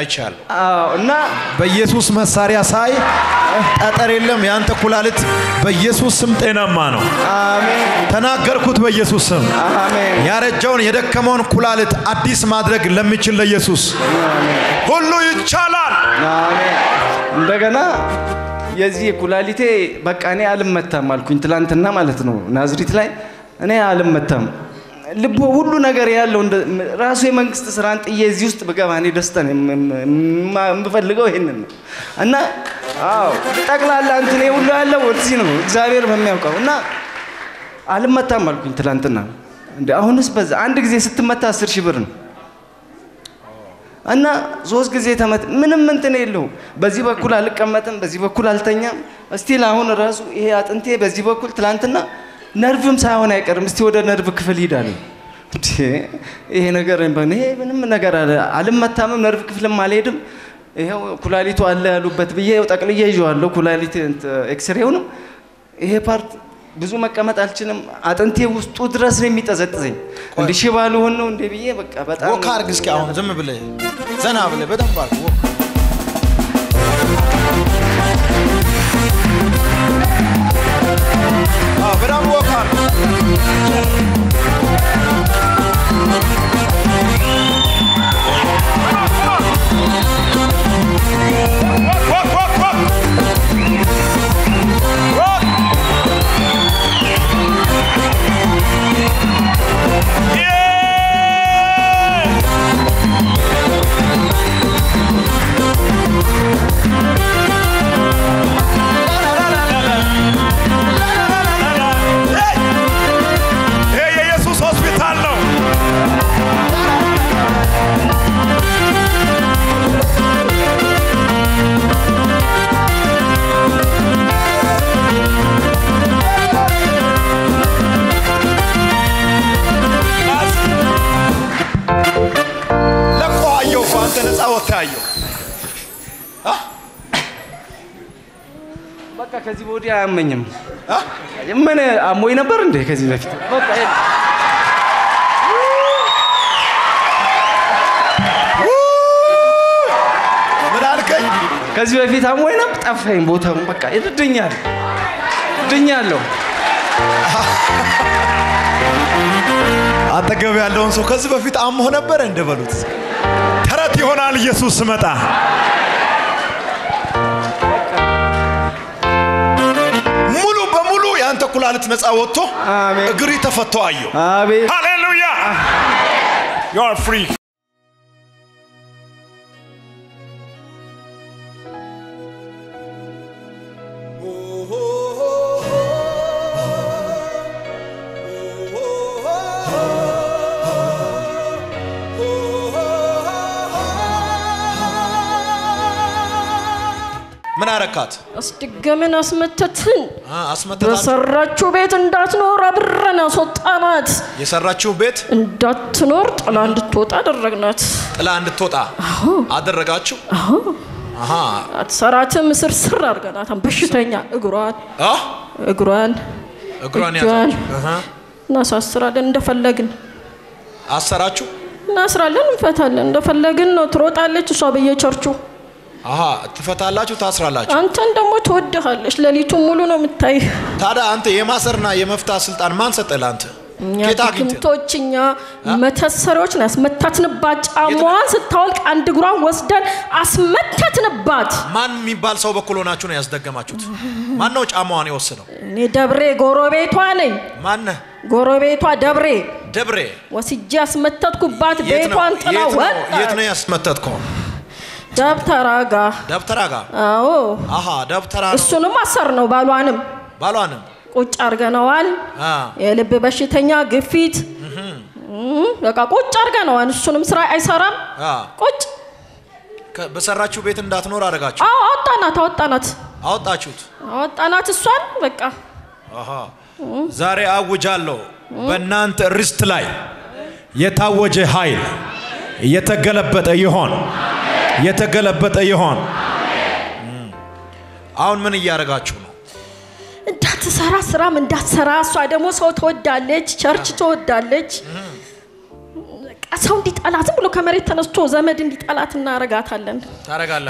አዎ እና በኢየሱስ መሳሪያ ሳይ ጠጠር የለም። ያንተ ኩላሊት በኢየሱስ ስም ጤናማ ነው። አሜን ተናገርኩት በኢየሱስ ስም። አሜን ያረጀውን የደከመውን ኩላሊት አዲስ ማድረግ ለሚችል ለኢየሱስ ሁሉ ይቻላል። አሜን። እንደገና የዚህ ኩላሊቴ በቃ እኔ አልመታም አልኩኝ ትላንትና ማለት ነው ናዝሪት ላይ እኔ አልመታም ልቦ ሁሉ ነገር ያለው ራሱ የመንግስት ስራን ጥዬ እዚህ ውስጥ ብገባ እኔ ደስታ የምፈልገው ይሄንን ነው እና አዎ ጠቅላላ እንትኔ ሁሉ ያለው እዚህ ነው እግዚአብሔር በሚያውቀው እና አልመታም አልኩኝ ትላንትና እንደ አሁንስ በዛ አንድ ጊዜ ስትመታ አስር ሺህ ብር ነው እና ሶስት ጊዜ ተመት ምንም እንትን የለውም። በዚህ በኩል አልቀመጥም፣ በዚህ በኩል አልተኛም። still አሁን ራሱ ይሄ አጥንቴ በዚህ በኩል ትላንትና ነርቭም ሳይሆን አይቀርም። እስቲ ወደ ነርቭ ክፍል ሂዳለሁ። ይሄ ነገር ይሄ ምንም ነገር አለ አልታመምም፣ ነርቭ ክፍልም አልሄድም። ይኸው ኩላሊቱ አለ ያሉበት ብዬ ይኸው ጠቅልዬ ይዤዋለሁ። ኩላሊት ኤክስሬውንም ይሄ part ብዙ መቀመጥ አልችልም። አጥንቴ ውስጡ ድረስ ነው የሚጠዘጥዘኝ። እንዲህ ሽባ ልሆን ነው እንዴ ብዬ በቃ በጣም walk አድርግ እስኪ አሁን ዝም ብለህ ዘና ብለህ በደንብ አድርግ walk አዎ፣ በደንብ ወክ ከዚህ ወዲህ አያመኝም። ምን አሞኝ ነበር እንዴ ከዚህ በፊት? በቃ ምን አልከኝ? ከዚህ በፊት አሞኝ ነበር፣ ጠፋኝ ቦታውን። በቃ ድኛል ድኛለሁ። አጠገብ ያለውን ሰው ከዚህ በፊት አሞህ ነበረ እንደበሉት ተረት ይሆናል ኢየሱስ ስመጣ በሙሉ የአንተ ኩላሊት ነፃ ወጥቶ እግሪ ተፈቶ አየሁ። ሃሌሉያ! ዩ አር ፍሪ ምን አረካት? አስድገምን አስመተትን በሰራችው ቤት እንዳትኖር አብረን አስወጣናት። የሰራችው ቤት እንዳትኖር ጥላ እንድትወጣ አደረግናት። ጥላ እንድትወጣ አደረጋችሁ። አትሰራትም፣ ስርስር አድርገናታን። በሽተኛ እግሯን እግሯን እግሯን እጇን እናሳስራለን እንደፈለግን አሰራችሁ። እናስራለን፣ እንፈታለን እንደፈለግን ነው። ትሮጣለች እሷ በየቸርቹ። አሃ ትፈታላችሁ፣ ታስራላችሁ። አንተን ደግሞ ትወድሃለች። ሌሊቱን ሙሉ ነው የምታይ። ታዲያ አንተ የማሰርና የመፍታት ስልጣን ማን ሰጠህ ለአንተ? ድግምቶች እኛ መተሰሪዎች ነው ያስመታትንባት። ጫማዋን ስታወልቅ አንድ እግሯን ወስደን አስመታትንባት። ማን የሚባል ሰው በኩል ሆናችሁ ነው ያስደገማችሁት? ማን ነው ጫማዋን የወሰነው? እኔ ደብሬ ጎረቤቷ ነኝ። ማነህ? ጎረቤቷ ደብሬ ደብሬ። ወስጄ ያስመተትኩባት? ቤቷን ጥላ? ወጣ። የት ነው ያስመተትከው? ደብተራ ጋ ደብተራ ጋር። አዎ፣ አሃ ደብተራ ነው። እሱንም አሰር ነው ባሏንም ባሏንም ቁጭ አርገነዋል። የልብ በሽተኛ ግፊት በቃ ቁጭ አርገነዋል። እሱንም ስራ አይሰራም። ቁጭ በሰራችሁ ቤት እንዳትኖር አደረጋችሁ። አዎ፣ አወጣናት አወጣናት አወጣችሁት። አወጣናት እሷን በቃ አሃ ዛሬ አውጃለሁ በእናንተ ርስት ላይ የታወጀ ኃይል የተገለበጠ ይሆን የተገለበጠ ይሆን። አሁን ምን እያደረጋችሁ ነው? እንዳትሰራ ስራም እንዳትሰራ። እሷ ደግሞ ሰው ትወዳለች፣ church ትወዳለች። በቃ ሰው እንዲጠላት ዝም ብሎ ከመሬት ተነስቶ ዘመድ እንዲጠላት እናረጋታለን።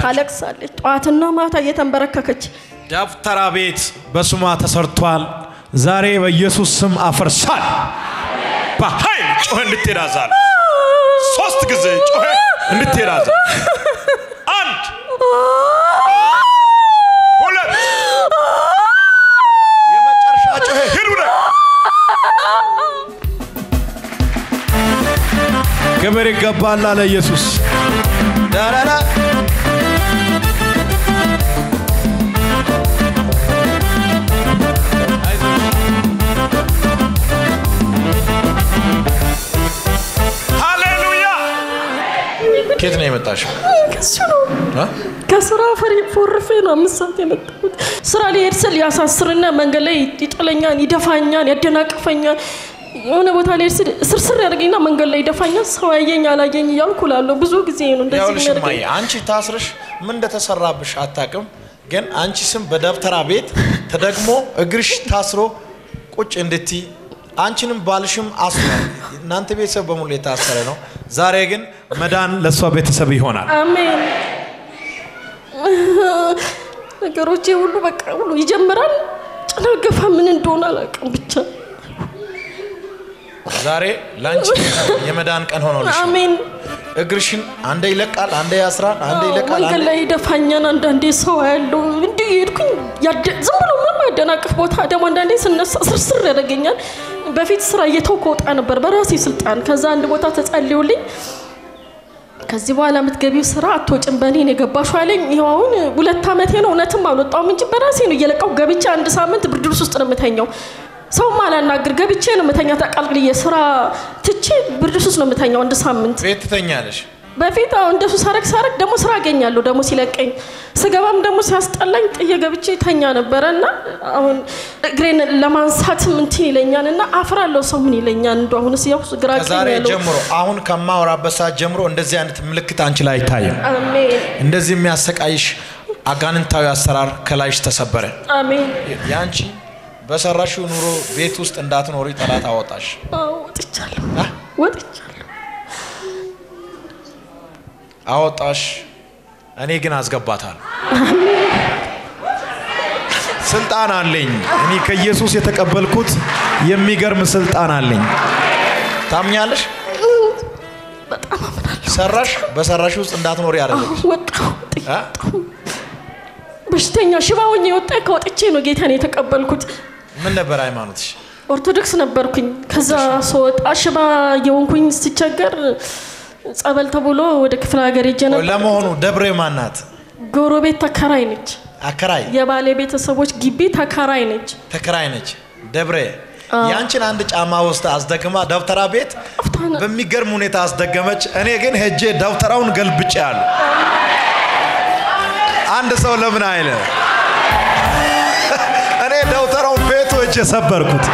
ታለቅሳለች ጠዋትና ማታ እየተንበረከከች ደብተራ ቤት በስሟ ተሰርቷል። ዛሬ በኢየሱስ ስም አፈርሳል። በኃይል ጮኸ እንድትሄድ አዛል ሶስት ጊዜ ጮኸ አንድ ሁለት! የመጨረሻ ጮኸ ሂድ ብለህ ክብር ይገባል አለ ኢየሱስ። ዳራራ ከየት ነው? የመጣሽው? ከሱ ነው? ከስራ ፈሪ ፎርፌ ነው አምስት ሰዓት የመጣሁት። ስራ ሊሄድ ስል ያሳስርና መንገድ ላይ ይጥለኛል፣ ይደፋኛል፣ ያደናቅፈኛል። የሆነ ቦታ ላይ ስል ስርስር ያደርገኝና መንገድ ላይ ይደፋኛል። ሰው ያየኝ አላየኝ እያልኩ እላለሁ። ብዙ ጊዜ ነው እንደዚህ የሚያደርገኝ። አንቺ ታስረሽ ምን እንደተሰራብሽ አታውቅም፣ ግን አንቺ ስም በደብተራ ቤት ተደግሞ እግርሽ ታስሮ ቁጭ እንድትይ አንቺንም ባልሽም አስሯል። እናንተ ቤተሰብ በሙሉ የታሰረ ነው። ዛሬ ግን መዳን ለእሷ ቤተሰብ ይሆናል። አሜን። ነገሮቼ ሁሉ በቃ ሁሉ ይጀምራል። ጨናገፋ ምን እንደሆነ አላውቅም ብቻ ዛሬ ለአንቺ የመዳን ቀን ሆኖልሽ አሜን። እግርሽን አንዴ ይለቃል፣ አንዴ ያስራል፣ አንዴ ይለቃል። መንገድ ላይ ይደፋኛል። አንዳንዴ ሰው ያለው እንዲህ የሄድኩኝ ያደ- ዝም ብሎ ምንም ያደናቅፍ ቦታ ደግሞ አንዳንዴ ስነሳ ስርስር ያደርገኛል። በፊት ስራ እየተውኩ ወጣ ነበር በራሴ ስልጣን። ከዛ አንድ ቦታ ተጸልዮልኝ ከዚህ በኋላ የምትገቢው ስራ አትወጭም በእኔ ነው የገባሽው አለኝ። ይኸው አሁን ሁለት ዓመቴ ነው። እውነትም አልወጣሁም እንጂ በራሴ ነው እየለቃው ገብቼ አንድ ሳምንት ብርድ ልብስ ውስጥ ነው የምተኛው። ሰውም አላናግር ገብቼ ነው የምተኛ። ተቃልቅልዬ ስራ ትቼ ብርድ ውስጥ ነው የምተኛው አንድ ሳምንት። ቤት ትተኛለሽ። በፊት አሁን እንደሱ ሳረግ ሳረግ ደግሞ ስራ አገኛለሁ። ደግሞ ሲለቀኝ ስገባም ደግሞ ሲያስጠላኝ ጥዬ ገብቼ ተኛ ነበረ እና አሁን እግሬን ለማንሳትም እንትን ይለኛል እና አፍራለሁ። ሰው ምን ይለኛል? እንደ አሁን ያው ግራ ያለው ጀምሮ አሁን ከማወራበት ሰዓት ጀምሮ እንደዚህ አይነት ምልክት አንቺ ላይ አይታይም። አሜን እንደዚህ የሚያሰቃይሽ አጋንንታዊ አሰራር ከላይሽ ተሰበረ። አሜን። ያንቺ በሰራሽው ኑሮ ቤት ውስጥ እንዳትኖሪ ጠላት አወጣሽ። ወጥቻለሁ፣ አወጣሽ። እኔ ግን አስገባታል። ስልጣን አለኝ። እኔ ከኢየሱስ የተቀበልኩት የሚገርም ስልጣን አለኝ። ታምኛለሽ? ሰራሽ። በሰራሽ ውስጥ እንዳትኖሪ ያደረገሽ ወጣሁ፣? በሽተኛ ሽባ ሆኜ ወጣ። ከወጥቼ ነው ጌታን የተቀበልኩት። ምን ነበር ሃይማኖትሽ? ኦርቶዶክስ ነበርኩኝ። ከዛ ስወጣ ሽባ የሆንኩኝ ስቸገር ጸበል ተብሎ ወደ ክፍለ ሀገር ሄጄ ነበር። ለመሆኑ ደብሬ ማናት? ጎረቤት ተከራይ ነች። አከራይ የባሌ ቤተሰቦች ግቢ ተከራይ ነች። ተከራይ ነች። ደብሬ ያንቺን አንድ ጫማ ውስጥ አስደግማ ደብተራ ቤት በሚገርም ሁኔታ አስደገመች። እኔ ግን ሄጄ ደብተራውን ገልብጬ ያሉ አንድ ሰው ለምን አይለ? ቤቱ እጅ የሰበርኩት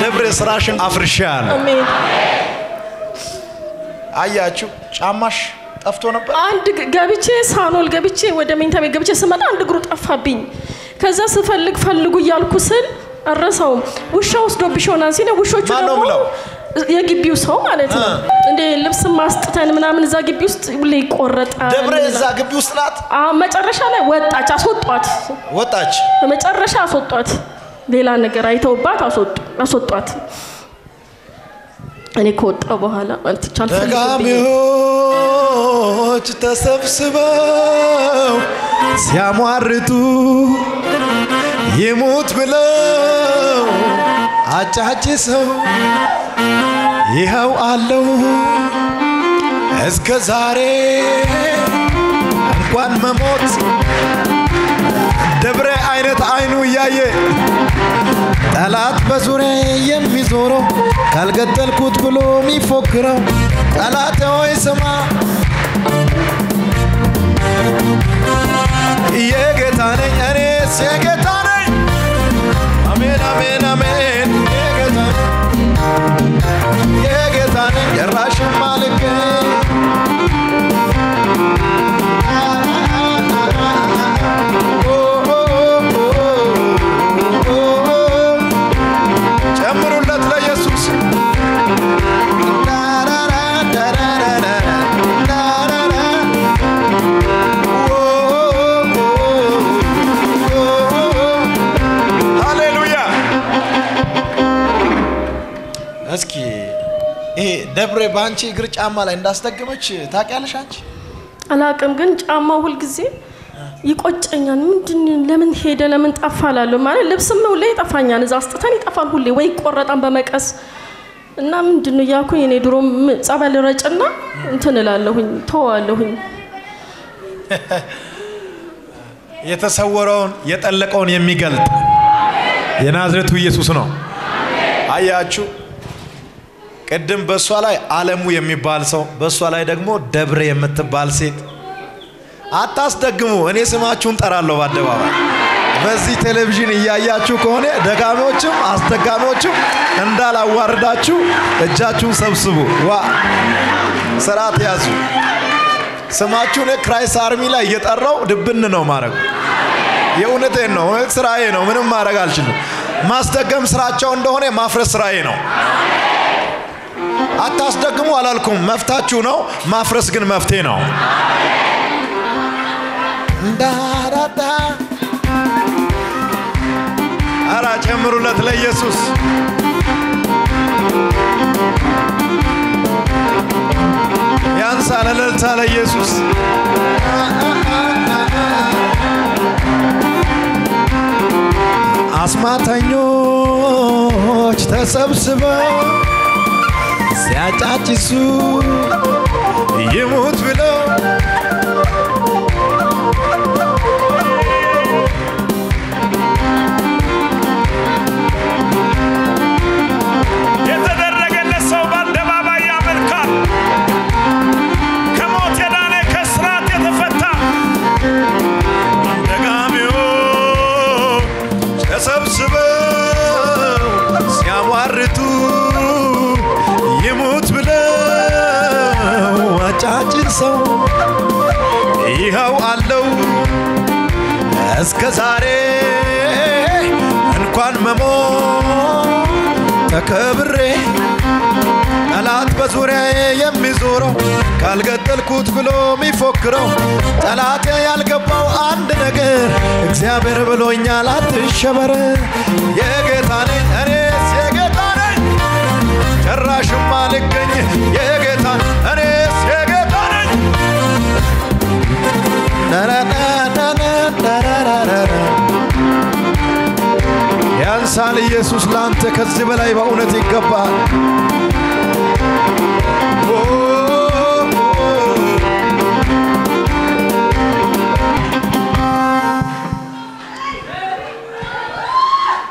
ደብሬ ስራሽን አፍርሻለሁ። አያችሁ፣ ጫማሽ ጠፍቶ ነበር። አንድ ገብቼ ሳኖል ገብቼ ወደ መኝታ ቤት ገብቼ ስመጣ አንድ እግሩ ጠፋብኝ። ከዛ ስፈልግ ፈልጉ እያልኩ ስል አረሳውም። ውሻ ወስዶብሽ ይሆናል ሲለ ውሾቹ ደግሞ? የግቢው ሰው ማለት ነው። እንደ ልብስ ማስጥተን ምናምን እዛ ግቢ ውስጥ ሁሌ ይቆረጣል። ደብሬ እዛ ግቢ ውስጥ ናት። መጨረሻ ላይ ወጣች፣ አስወጧት። ወጣች። በመጨረሻ አስወጧት። ሌላ ነገር አይተውባት አስወጧት። እኔ ከወጣው በኋላ ማለት ይቻላል ደጋሚዎች ተሰብስበው ሲያሟርቱ ይሙት ብለው አጫጭ ሰው ይኸው አለው። እስከ ዛሬ እንኳን መሞት ደብረ አይነት አይኑ እያየ ጠላት በዙሪያ የሚዞረው ካልገደልኩት ብሎ የሚፎክረው ጠላት ሆይ ስማ። የጌታ ነኝ እኔስ ደብሬ በአንቺ እግር ጫማ ላይ እንዳስደገመች ታውቂያለሽ አንቺ? አላቅም ግን ጫማው ሁልጊዜ ይቆጨኛል። ምንድን ለምን ሄደ ለምን ጠፋ እላለሁ። ማለት ልብስም ሁሌ ይጠፋኛል። እዛ አስጥተን ይጠፋል ሁሌ ወይ ይቆረጣን በመቀስ እና ምንድን ነው እያልኩኝ እኔ ድሮ ጸበል ረጭና እንትን እላለሁኝ ተዋለሁኝ። የተሰወረውን የጠለቀውን የሚገልጥ የናዝሬቱ ኢየሱስ ነው። አያችሁ፣ ቅድም በእሷ ላይ አለሙ የሚባል ሰው በእሷ ላይ ደግሞ ደብሬ የምትባል ሴት አታስደግሙ። እኔ ስማችሁን ጠራለሁ በአደባባይ። በዚህ ቴሌቪዥን እያያችሁ ከሆነ ደጋሚዎችም አስደጋሚዎችም እንዳላዋርዳችሁ እጃችሁን ሰብስቡ። ዋ ስርዓት ያዙ። ስማችሁን Christ Army ላይ እየጠራው ድብን ነው ማድረግ። የእውነቴን ነው፣ ስራዬ ነው። ምንም ማድረግ አልችልም። ማስደገም ስራቸው እንደሆነ ማፍረስ ስራዬ ነው። አታስደግሙ አላልኩም፣ መፍታችሁ ነው። ማፍረስ ግን መፍትሄ ነው። እንዳራዳ አራ ጨምሩለት ለኢየሱስ። ያንሳል እልልታ ለኢየሱስ። አስማተኞች ተሰብስበው ሲያጫጭሱ ይሙት ብለው ሰው ይኸው አለው እስከ ዛሬ እንኳን መሞት ተከብሬ ጠላት በዙሪያዬ የሚዞረው ካልገደልኩት ብሎ የሚፎክረው ጠላቴ ያልገባው አንድ ነገር እግዚአብሔር ብሎኛል፣ አትሸበር። የጌታ ነኝ እኔስ የጌታ ነኝ፣ ጭራሽም አልገኝ የጌታ እኔስ ያንሳል ኢየሱስ ለአንተ ከዚህ በላይ በእውነት ይገባል።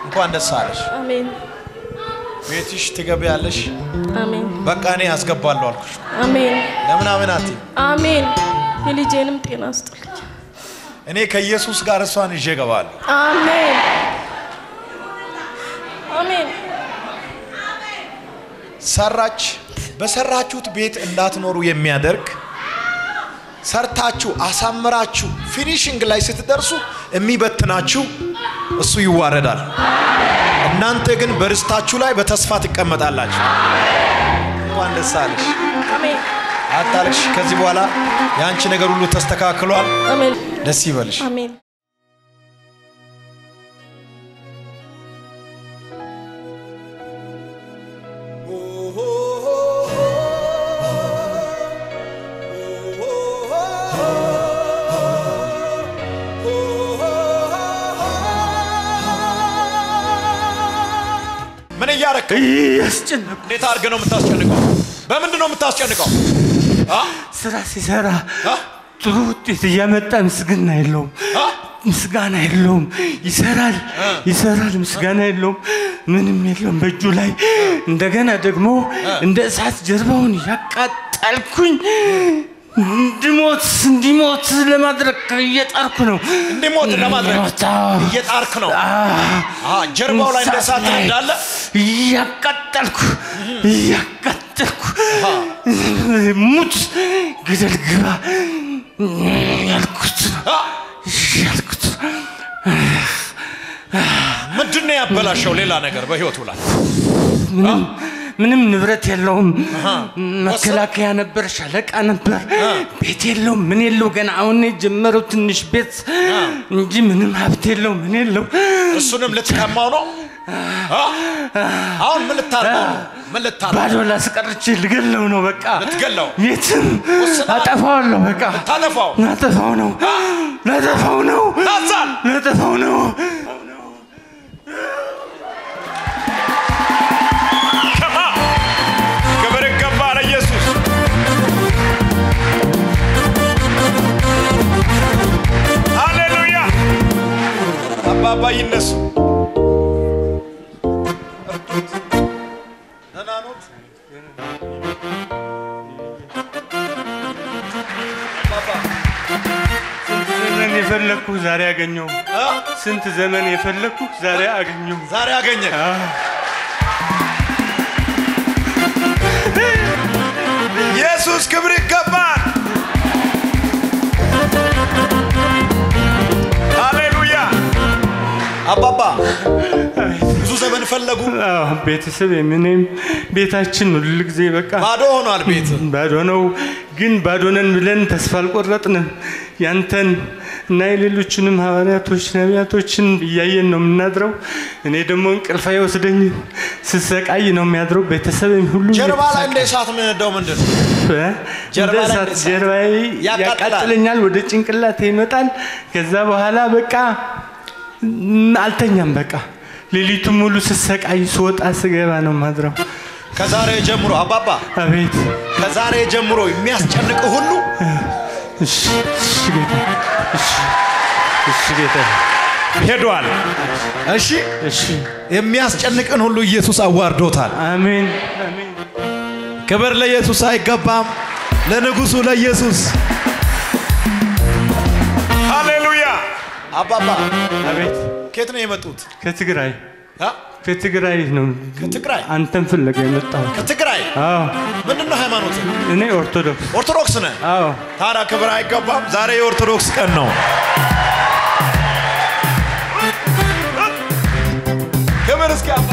እንኳን ደስ አለሽ። አሜን ቤትሽ ትገቢያለሽ። አሜን በቃ እኔ ያስገባለሁ አልኩሽ። አሜን ለምን አሜን አትይም? አሜን። የልጄንም ጤና ስጥልኝ። እኔ ከኢየሱስ ጋር እሷን ይዤ እገባለሁ። አሜን አሜን ሰራች በሰራችሁት ቤት እንዳትኖሩ የሚያደርግ ሰርታችሁ አሳምራችሁ finishing ላይ ስትደርሱ የሚበትናችሁ እሱ ይዋረዳል። እናንተ ግን በርስታችሁ ላይ በተስፋ ትቀመጣላችሁ። እንኳን ደስ አለሽ። አታልቅሽ። ከዚህ በኋላ የአንቺ ነገር ሁሉ ተስተካክሏል። አሜን ደስ ይበልሽ። አሜን ምን እያረክ ያስጨነቁ እንዴት አድርገህ ነው የምታስጨንቀው? በምንድን ነው የምታስጨንቀው? አ? ስራ ሲሰራ አ? ጥሩ ውጤት እያመጣ ምስጋና የለውም።? ምስጋና የለውም። ይሰራል ይሰራል፣ ምስጋና የለውም። ምንም የለውም በእጁ ላይ። እንደገና ደግሞ እንደ እሳት ጀርባውን ያቃጠልኩኝ እንዲሞት እንዲሞት ለማድረግ እየጣርኩ ነው። እንዲሞት ለማድረግ እየጣርክ ነው። ጀርባው ላይ እንደ እሳት ትነዳለህ። እያቃጠልኩ እያቃጠልኩ ሙት ገደል ግባ ያልኩት? ያልኩት ምንድን ነው ያበላሸው? ሌላ ነገር በህይወቱ ላይ ምንም ምንም ንብረት የለውም። መከላከያ ነበር፣ ሻለቃ ነበር። ቤት የለው ምን የለው። ገና አሁን የጀመረው ትንሽ ቤት እንጂ ምንም ሀብት የለው ምን የለው። እሱንም ልትቀማው ነው።? አሁን ምን ልታርገው ነው? ምን ልታርገው? ባዶ ላስቀርቼ ልገለው ነው በቃ። ልትገለው? የትም? አጠፋዋለሁ በቃ። ታጠፋው? ላጠፋው ነው ላጠፋው ነው ላጠፋው ነው። አባባ ይነሱ። ዘመን የፈለግኩ ዛሬ አገኘሁ። ስንት ዘመን የፈለግኩ ዛሬ አገኘው? ዛሬ አገኘ ኢየሱስ ክብር ይገባል። ሃሌሉያ አባባ ብዙ ዘመን ፈለጉ፣ ቤተሰብ የምንም ቤታችን ሁል ጊዜ በቃ ባዶ ሆኗል ቤት። ባዶ ነው። ግን ባዶ ነን ብለን ተስፋ አልቆረጥንም። ያንተን እና የሌሎችንም ሐዋርያቶች ነቢያቶችን እያየን ነው የምናድረው። እኔ ደግሞ እንቅልፍ አይወስደኝም፣ ስሰቃይ ነው የሚያድረው። ቤተሰብ ሁሉ ጀርባ ላይ እንደ እሳት ምንደው ምንድን እንደ እሳት ጀርባዬ ያቃጥለኛል፣ ወደ ጭንቅላት ይመጣል። ከዛ በኋላ በቃ አልተኛም። በቃ ሌሊቱን ሙሉ ስሰቃይ ስወጣ ስገባ ነው ማድረው። ከዛሬ ጀምሮ አባባ አቤት ከዛሬ ጀምሮ የሚያስጨንቅ ሁሉ እሺ፣ እሺ ጌታ፣ እሺ፣ እሺ ጌታ፣ ሄዷል። እሺ እሺ፣ የሚያስጨንቅን ሁሉ ኢየሱስ አዋርዶታል። አሜን፣ አሜን። ክብር ለኢየሱስ አይገባም፣ ለንጉሱ ለኢየሱስ። ሃሌሉያ። አባባ አቤት ከየት ነው የመጡት? ከትግራይ? ከትግራይ ነው ከትግራይ አንተን ፍለጋ የመጣሁት። ከትግራይ አዎ ምንድን ነው ሃይማኖት? እኔ ኦርቶዶክስ። ኦርቶዶክስ ነህ? አዎ ታዲያ ክብር አይገባም? ዛሬ የኦርቶዶክስ ቀን ነው። ክብር እስኪ አባባ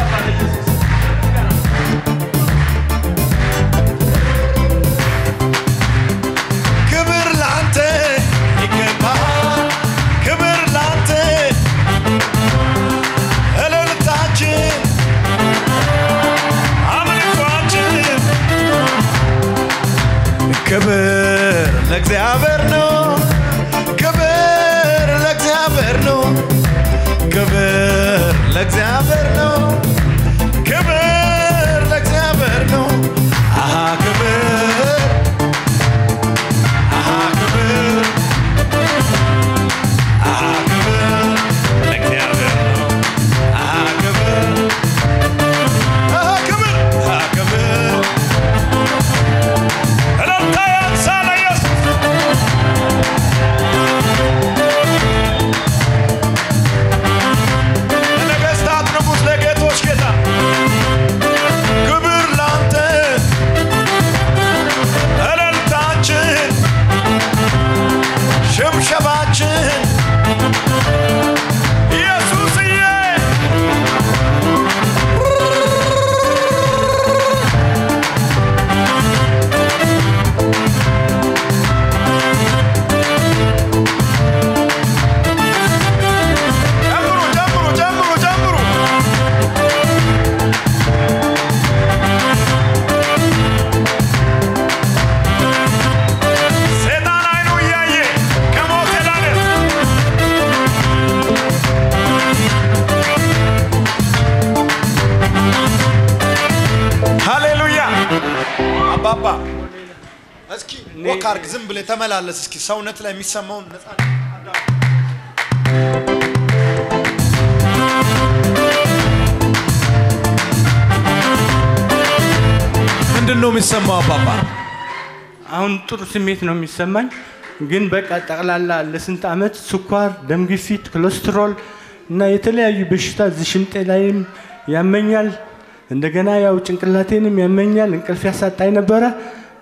ክብር ለእግዚአብሔር ነው። ክብር ለእግዚአብሔር ነው። ክብር ለእግዚአብሔር ነው። ተመላለስ። እስኪ ሰውነት ላይ የሚሰማውን ነፃ ምንድን ነው የሚሰማው አባባ? አሁን ጥሩ ስሜት ነው የሚሰማኝ። ግን በቃ ጠቅላላ ለስንት ዓመት ስኳር፣ ደም ግፊት፣ ኮሌስትሮል እና የተለያዩ በሽታ እዚህ ሽምጤ ላይም ያመኛል። እንደገና ያው ጭንቅላቴንም ያመኛል። እንቅልፍ ያሳጣኝ ነበረ።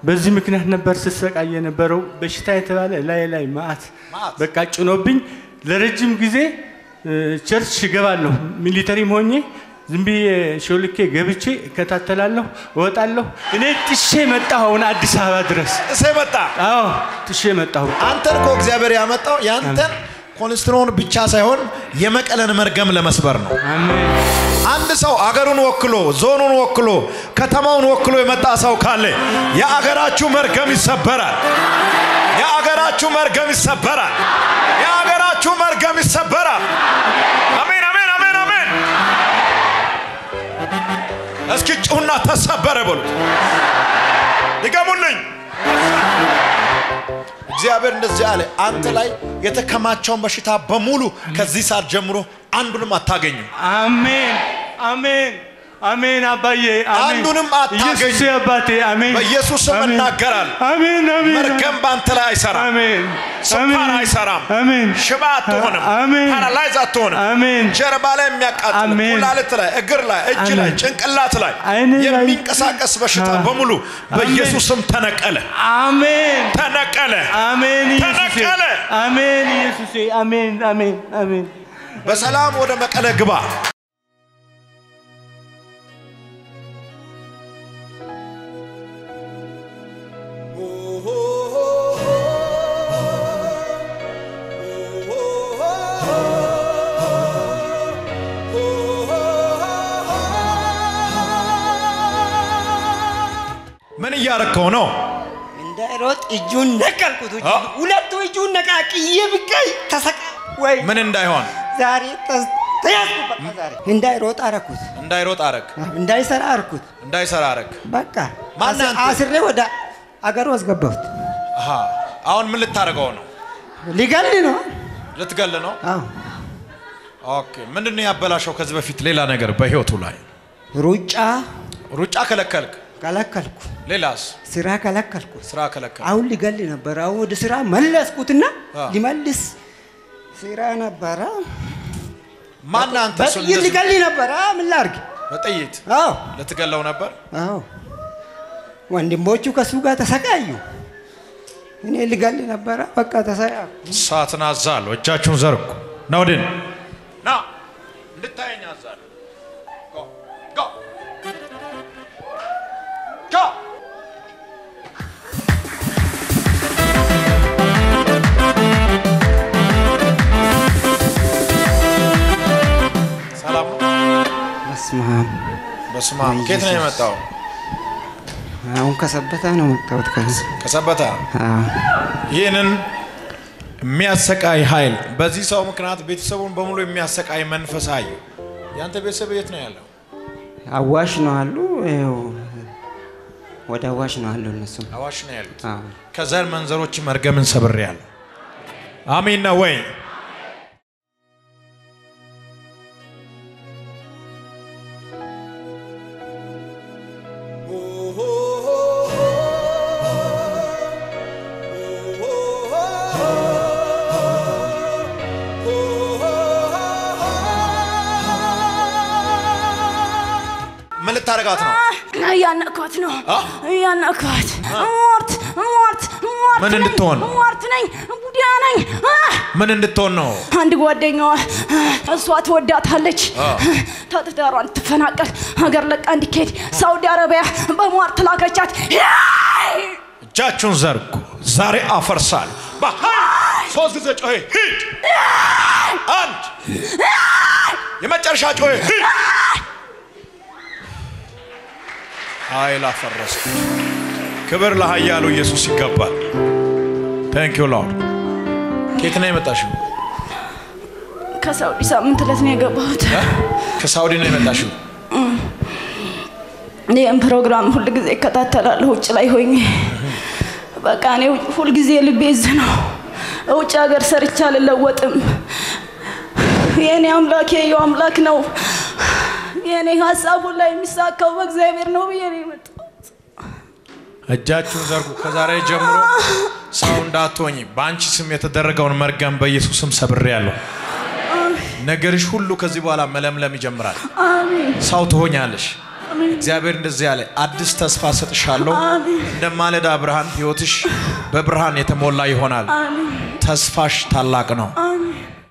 በዚህ ምክንያት ነበር ስሰቃይ የነበረው። በሽታ የተባለ ላይ ላይ መዓት በቃ ጭኖብኝ ለረጅም ጊዜ church እገባለሁ military ም ሆኜ ዝም ብዬ ሾልኬ ገብቼ እከታተላለሁ፣ እወጣለሁ። እኔ ጥሼ መጣሁ አሁን አዲስ አበባ ድረስ። እሴ መጣ። አዎ ጥሼ መጣሁ። አንተን እኮ እግዚአብሔር ያመጣው ያንተን ኮሌስትሮል ብቻ ሳይሆን የመቀሌን መርገም ለመስበር ነው። አሜን አንድ ሰው አገሩን ወክሎ ዞኑን ወክሎ ከተማውን ወክሎ የመጣ ሰው ካለ የአገራችሁ መርገም ይሰበራል። የአገራችሁ መርገም ይሰበራል። የአገራችሁ መርገም ይሰበራል። አሜን አሜን አሜን አሜን። እስኪ ጩሁና ተሰበረ በሉት። ድገሙልኝ። እግዚአብሔር እንደዚህ አለ፣ አንተ ላይ የተከማቸውን በሽታ በሙሉ ከዚህ ሰዓት ጀምሮ አንዱንም አታገኙም። አሜን አሜን አሜን አባዬ አሜን አንዱንም አታገኝ። ኢየሱስ አባቴ አሜን በኢየሱስ ስም አሜን። አሜን መርገም በአንተ ላይ አይሰራም። አሜን ስኳር አሜን አይሰራም። አሜን ሽባ አትሆንም። አሜን paralyze አትሆንም። አሜን ጀርባ ላይ የሚያቃጥል ኩላሊት ላይ፣ እግር ላይ፣ እጅ ላይ፣ ጭንቅላት ላይ የሚንቀሳቀስ በሽታ በሙሉ በኢየሱስ ስም ተነቀለ፣ አሜን ተነቀለ። አሜን ተነቀለ። አሜን ኢየሱሴ አሜን አሜን አሜን በሰላም ወደ መቀለ ግባ። ምን እያረከው ነው? እንዳይሮጥ እጁን ነቀልኩት።? ሁለቱ እጁን ነቃቅዬ ብቀይ ተሰቃ ወይ ምን እንዳይሆን ዛሬ ተያዝኩ። በቃ ዛሬ እንዳይሮጥ አረኩት፣ እንዳይሮጥ አረግ፣ እንዳይሰራ አረኩት። እንዳይሰራ አረግ። በቃ? አስሬ ወደ አገሩ አስገባሁት። አሁን ምን ልታደርገው ነው? ሊገል ነው። ልትገል ነው? ኦኬ። ምንድን ነው ያበላሸው ከዚህ በፊት ሌላ ነገር በህይወቱ ላይ? ሩጫ ሩጫ ከለከልክ፣ ከለከልኩ፣ ሌላስ? ስራ ከለከልኩ። ስራ ከለከልክ። አሁን ሊገል ነበር። አሁን ወደ ስራ መለስኩትና ሊመልስ ስራ ነበረ። ማን አንተ? በጥይት ሊገል ነበረ። ምን ላድርግ? በጥይት አዎ ልትገለው ነበር? አዎ ወንድሞቹ ከሱ ጋር ተሰቃዩ። እኔ ልገል ነበረ። በቃ ተሰቃዩ። እሳትን አዛለሁ። እጃችሁን ዘርጉ። ና። ና እንድታየኝ አዛለሁ። በስመ አብ። በስመ አብ። ከየት ነው የመጣው? አሁን ከሰበታ ነው መጣሁት። ከሰበታ። ይህንን የሚያሰቃይ ኃይል በዚህ ሰው ምክንያት ቤተሰቡን በሙሉ የሚያሰቃይ መንፈስ አዩ። ያንተ ቤተሰብ የት ነው ያለው? አዋሽ ነው አሉ። ወደ አዋሽ ነው አሉ እነሱ። አዋሽ ነው ያሉት። ከዘር መንዘሮች መርገምን ሰብሬያለሁ። አሜን ነው ወይ? ልታረጋት ነው? እያነኳት ነው አ? እያነኳት ሟርት ሟርት ሟርት ምን እንድትሆን? ሟርት ነኝ ቡዲያ ነኝ! ምን እንድትሆን ነው? አንድ ጓደኛዋ እሷ ትወዳታለች አ። ተትዳሯ እንድትፈናቀል ሀገር ለቃ እንዲካሄድ ሳውዲ አረቢያ በሟርት ላከቻት! እጃችሁን ዘርጉ። ዛሬ አፈርሳል። ሶስት ጊዜ ጮሄ ሂድ። አንድ የመጨረሻ ጮኸህ ሂድ። ኃይል አፈረስኩ። ክብር ለኃያሉ ኢየሱስ ይገባል። thank you Lord። ከየት ነው የመጣሽው? ከሳውዲ ሳምንት ዕለት ነው የገባሁት ከሳውዲ ነው የመጣሽው? ይህም ፕሮግራም ሁል ጊዜ እከታተላለሁ ውጭ ላይ ሆኜ በቃ እኔ ሁል ጊዜ ልቤ እዚህ ነው ውጭ ሀገር ሰርቼ አልለወጥም የእኔ አምላክ የየው አምላክ ነው የእኔ ሀሳብ ሁላ የሚሳካው በእግዚአብሔር ነው ብዬ ነው የመጣሁት እጃችሁን ዘርጉ። ከዛሬ ጀምሮ ሰው እንዳትሆኝ በአንቺ ስም የተደረገውን መርገም በኢየሱስ ስም ሰብሬያለሁ። ነገርሽ ሁሉ ከዚህ በኋላ መለምለም ይጀምራል። ሰው ትሆኛለሽ። እግዚአብሔር እንደዚህ ያለ አዲስ ተስፋ ሰጥሻለሁ። እንደ ማለዳ ብርሃን ህይወትሽ በብርሃን የተሞላ ይሆናል። ተስፋሽ ታላቅ ነው።